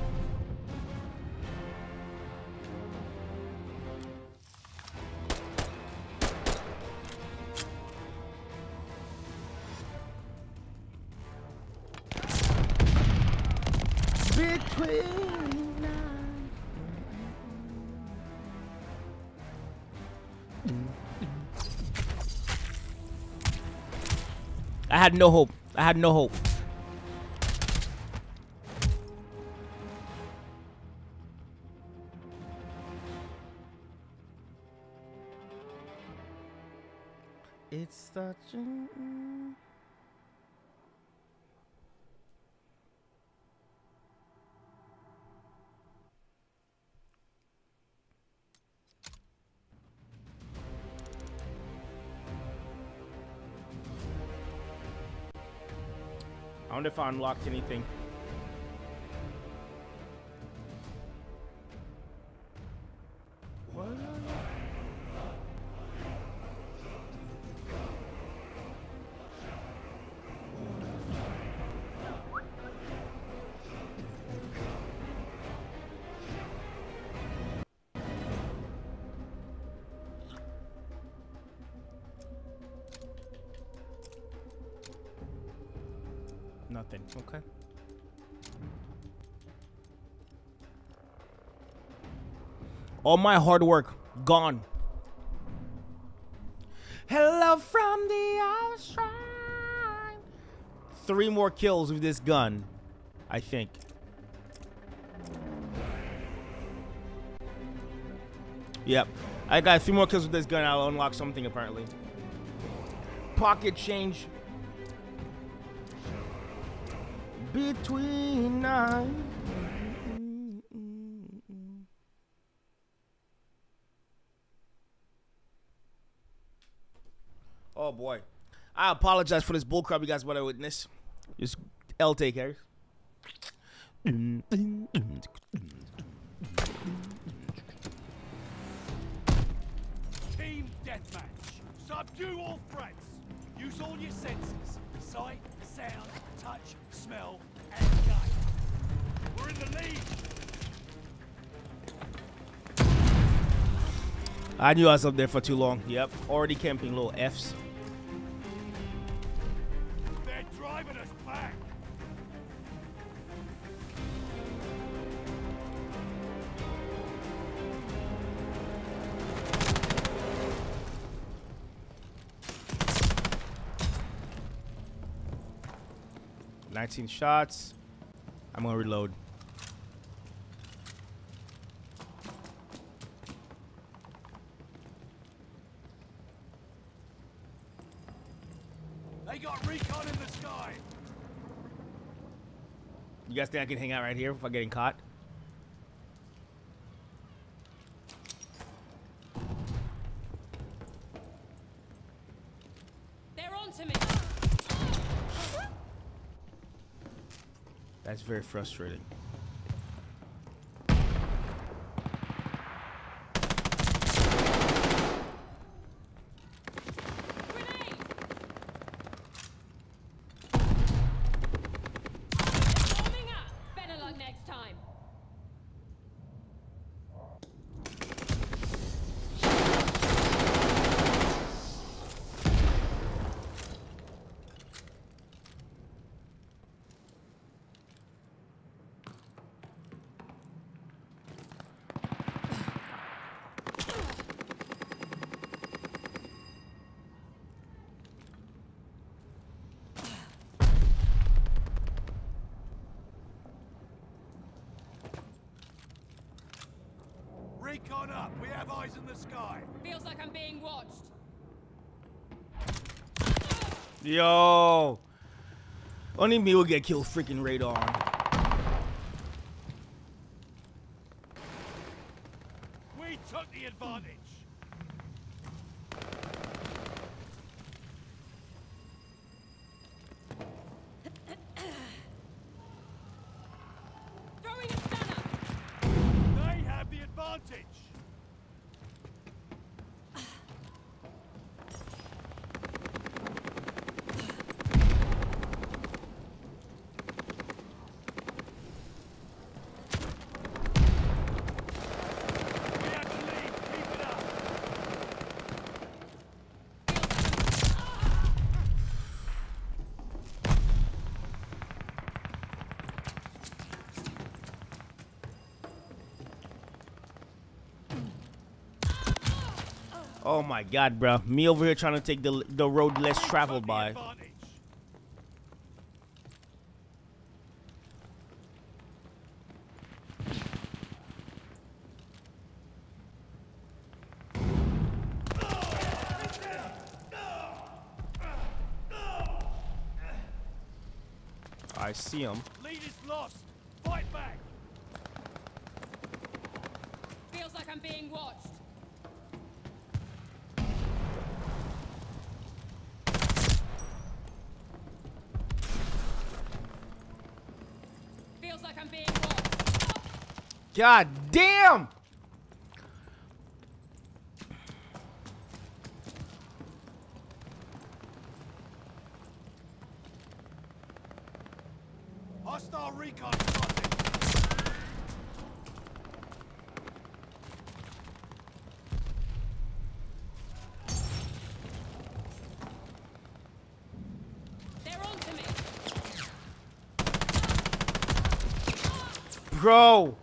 I had no hope. I had no hope. Unlocked anything. All my hard work gone. Hello from the outside. Three more kills with this gun, I think. Yep. I got three more kills with this gun. I'll unlock something apparently. Pocket change. Between us. Oh boy. I apologize for this bullcrap you guys want to witness. Just L take care. Team deathmatch. Subdue all threats. Use all your senses. Sight, sound, touch, smell, and gut. We're in the lead. I knew I was up there for too long. Yep. Already camping little Fs. 19 shots. I'm going to reload. They got recon in the sky. You guys think I can hang out right here without getting caught? Very frustrating. Warming up. Better luck next time. Recon up. We have eyes in the sky. Feels like I'm being watched. Yo. Only me will get killed freaking radar. Oh my god, bro. Me over here trying to take the the road less traveled by. I see him. God damn! Hostile recon spotted. They're on to me. Bro!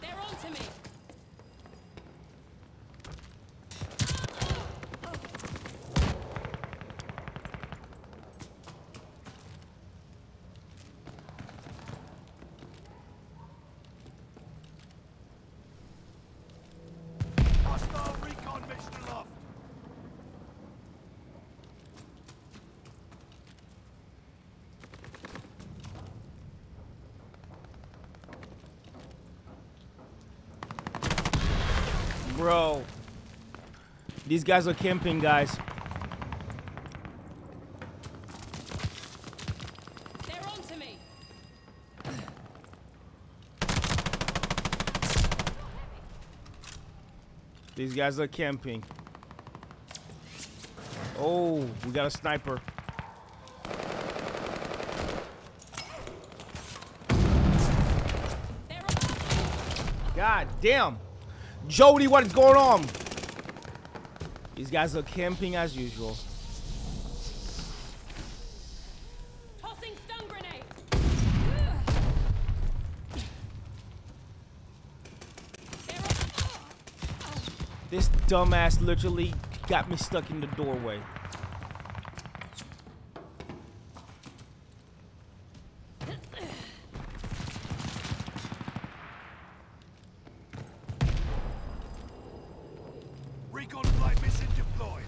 They're on to me. Hostile recon mission aloft. Bro. These guys are camping, guys. They're on to me. These guys are camping. Oh, we got a sniper. God damn. Jody, what is going on? These guys are camping as usual. Tossing stun grenade. This dumbass literally got me stuck in the doorway. Recon flight mission deployed.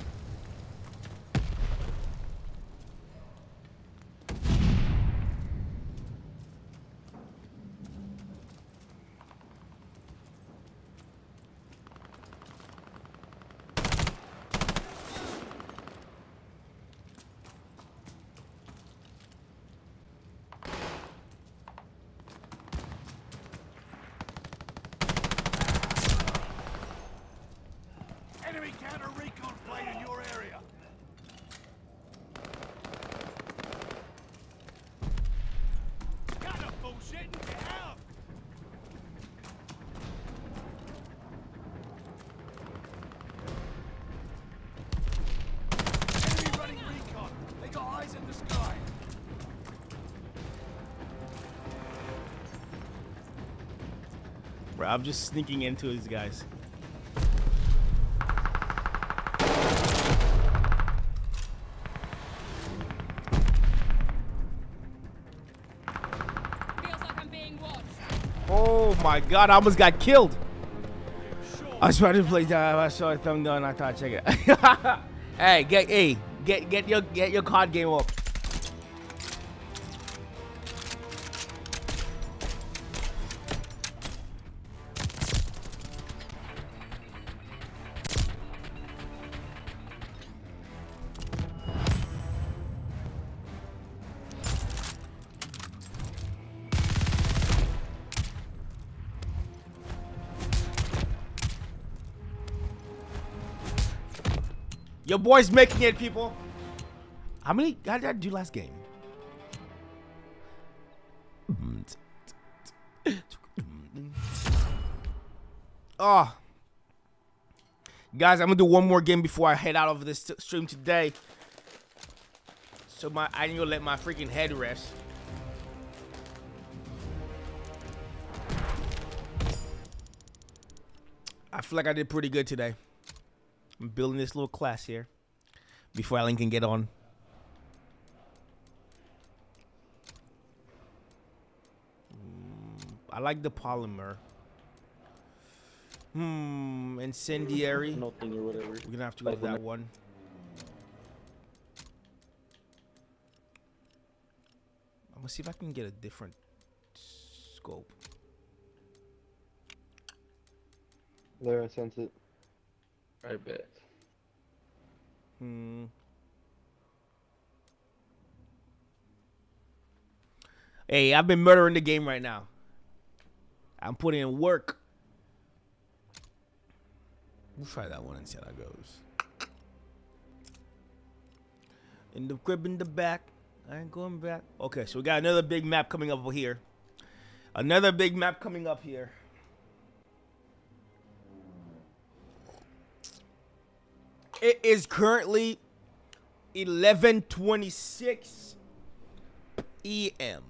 Enemy counter recon plane in your area. Got a bullshit and get out. Enemy running recon. They got eyes in the sky. Bro, I'm just sneaking into these guys. Feels like I'm being watched. Oh my god, I almost got killed. I was trying to play that. I saw a thumb down. I thought, I check it. hey, get, hey, get, get your, get your card game up. Your boy's making it, people. How many? How did I do last game? Oh. Guys, I'm gonna do one more game before I head out of this stream today. So my I need to let my freaking head rest. I feel like I did pretty good today. I'm building this little class here before Allen can get on. Mm, I like the polymer. Hmm, incendiary. Nothing or whatever. We're gonna have to go with that one. I'm gonna see if I can get a different scope. There, I sense it. I bet. Hmm. Hey, I've been murdering the game right now. I'm putting in work. We'll try that one and see how that goes. In the crib in the back. I ain't going back. Okay, so we got another big map coming up over here. Another big map coming up here. It is currently 11:26 e.m.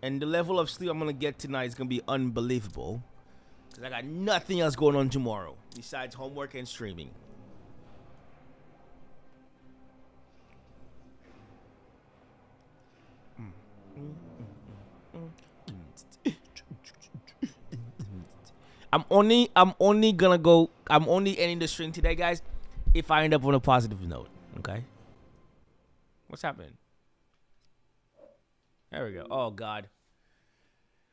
And the level of sleep I'm gonna get tonight is gonna be unbelievable. Cause I got nothing else going on tomorrow besides homework and streaming. I'm only I'm only gonna go I'm only ending the stream today, guys, if I end up on a positive note. Okay. What's happening? There we go. Oh God.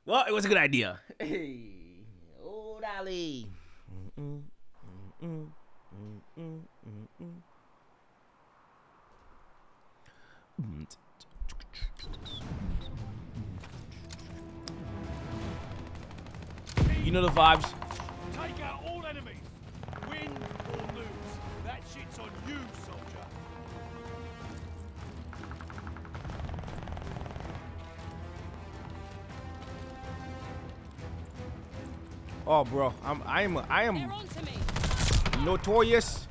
Well, it was a good idea. Hey, oh Dolly. Mm-mm, mm-mm, mm-mm, You know the vibes. Take out all enemies. Win or lose. That shit's on you, soldier. Oh, bro, I'm I am I am notorious.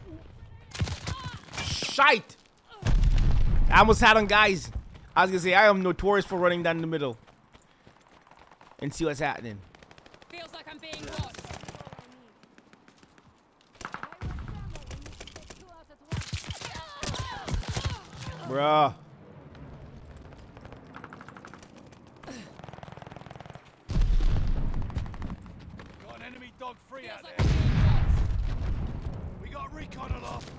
Shite. I almost had on guys. I was gonna say I am notorious for running down the middle and see what's happening. Feels like I'm being watched. Bruh. Got an enemy dog free out there. We got recon aloft.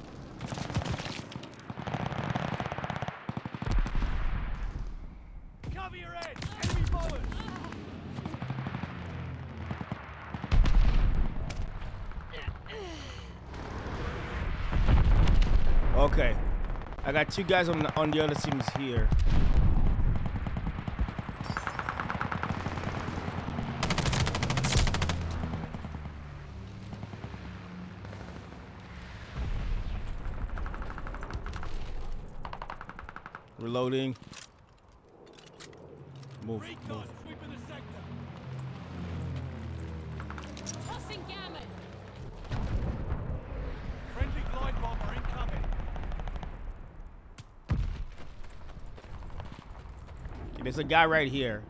Cover your head. Enemy bombers. Okay. I got two guys on the, on the other teams here. Reloading. There's a guy right here.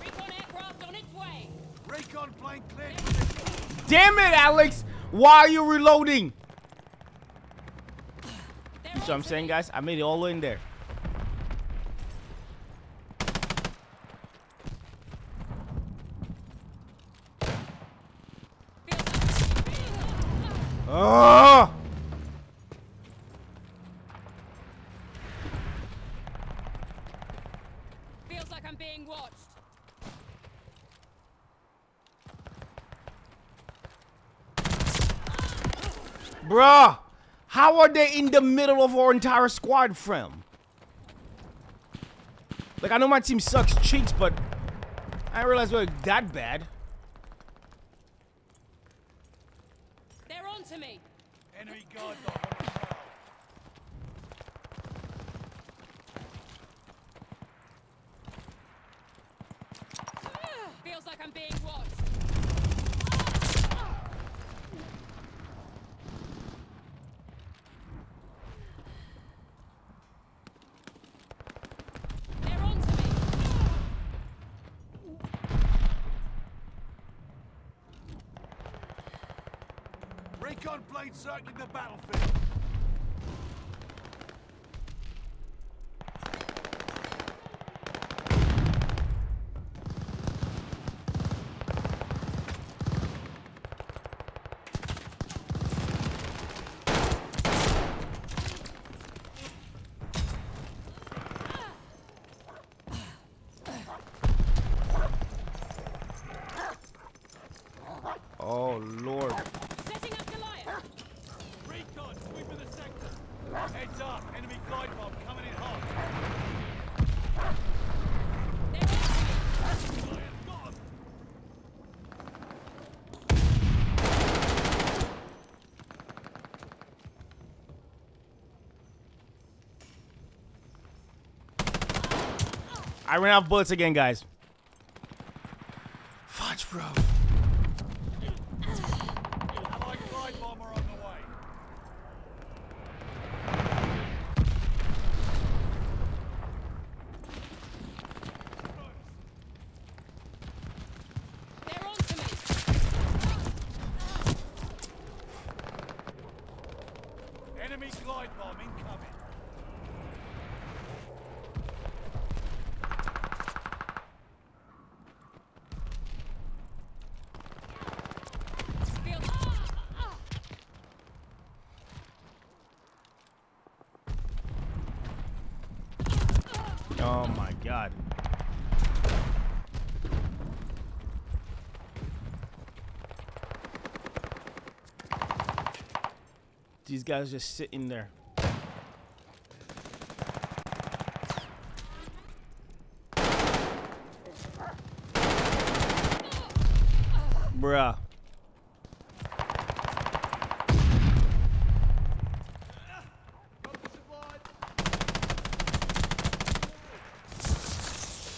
Recon aircraft on its way. Recon plane cleared. Damn it, Alex! Why are you reloading? You see what I'm saying, guys? I made it all the way in there. Oh! Feels like I'm being watched. Bruh! How are they in the middle of our entire squad from? Like, I know my team sucks cheeks, but I realize we were that bad. to me. Enemy guard dog on the prowl. Feels like I'm being watched. They're on to me. Plane circling the battlefield. Oh lord. Setting up Goliath. Recon sweeping the sector. Heads up, enemy glide bomb coming in hot. Goliath got 'em. I ran out of bullets again, guys. Fudge, bro. Allied glide bomber on the way. They're on to me. Enemy glide bomb incoming. Feel. Ah, ah. Oh my god. These guys just sitting there. Bruh.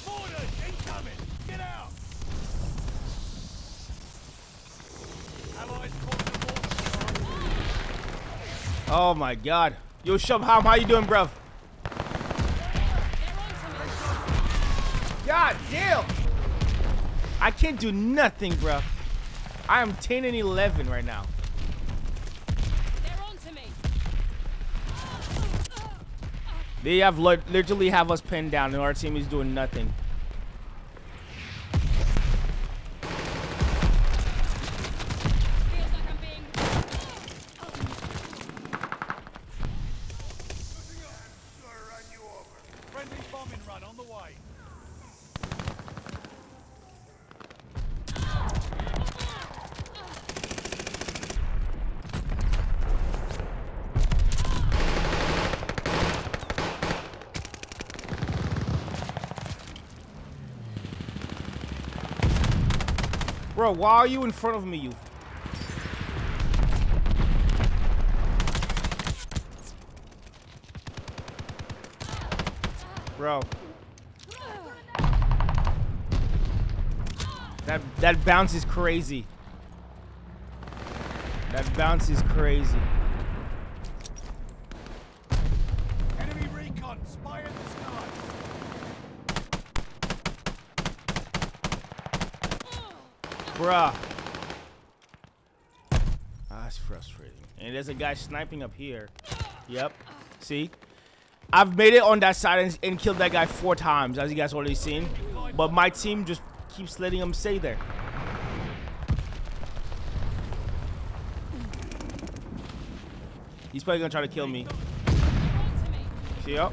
Mortars incoming. Get out. Allies caught the mortar. Oh my god. Yo, Shub, how, how you doing, bruv? God damn! I can't do nothing, bruv. I am 10 and 11 right now. They're on to me. They have literally have us pinned down, and our team is doing nothing. Feels like I'm being. Friendly bombing run on the way. Bro, why are you in front of me, you? Bro. That that bounce is crazy. That bounce is crazy. Enemy recon. Spy in the skies. Bruh. Ah, That's frustrating. And there's a guy sniping up here. Yep. See? I've made it on that side and, and killed that guy four times, as you guys already seen. But my team just keeps letting him stay there. He's probably gonna try to kill me. See yep.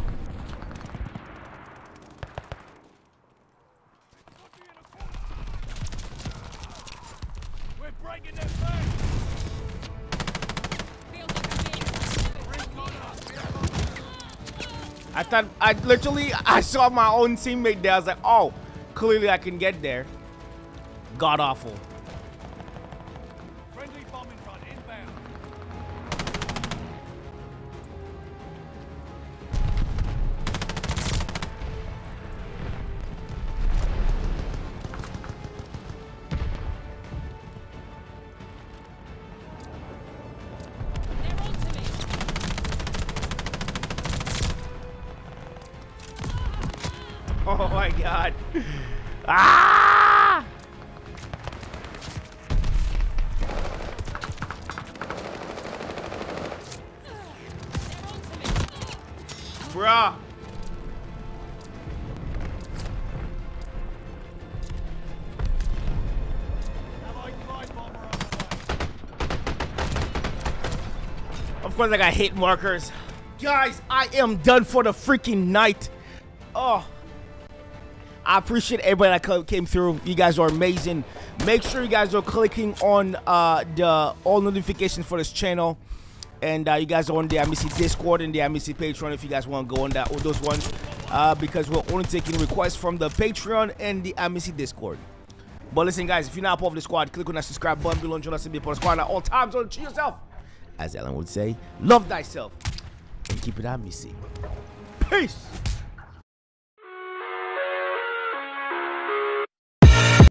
I I literally I saw my own teammate there. I was like, oh, clearly I can get there. God awful. Course, I got hit markers. Guys, I am done for the freaking night. Oh. I appreciate everybody that came through. You guys are amazing. Make sure you guys are clicking on uh, the all notifications for this channel. And uh, you guys are on the Amicy Discord and the Amicy Patreon if you guys want to go on that or those ones. Uh, because we're only taking requests from the Patreon and the Amicy Discord. But listen, guys, if you're not part of the squad, click on that subscribe button below and join us to be part of the squad at all times. On to yourself. As Allen would say, love thyself and keep it on me. See. Peace.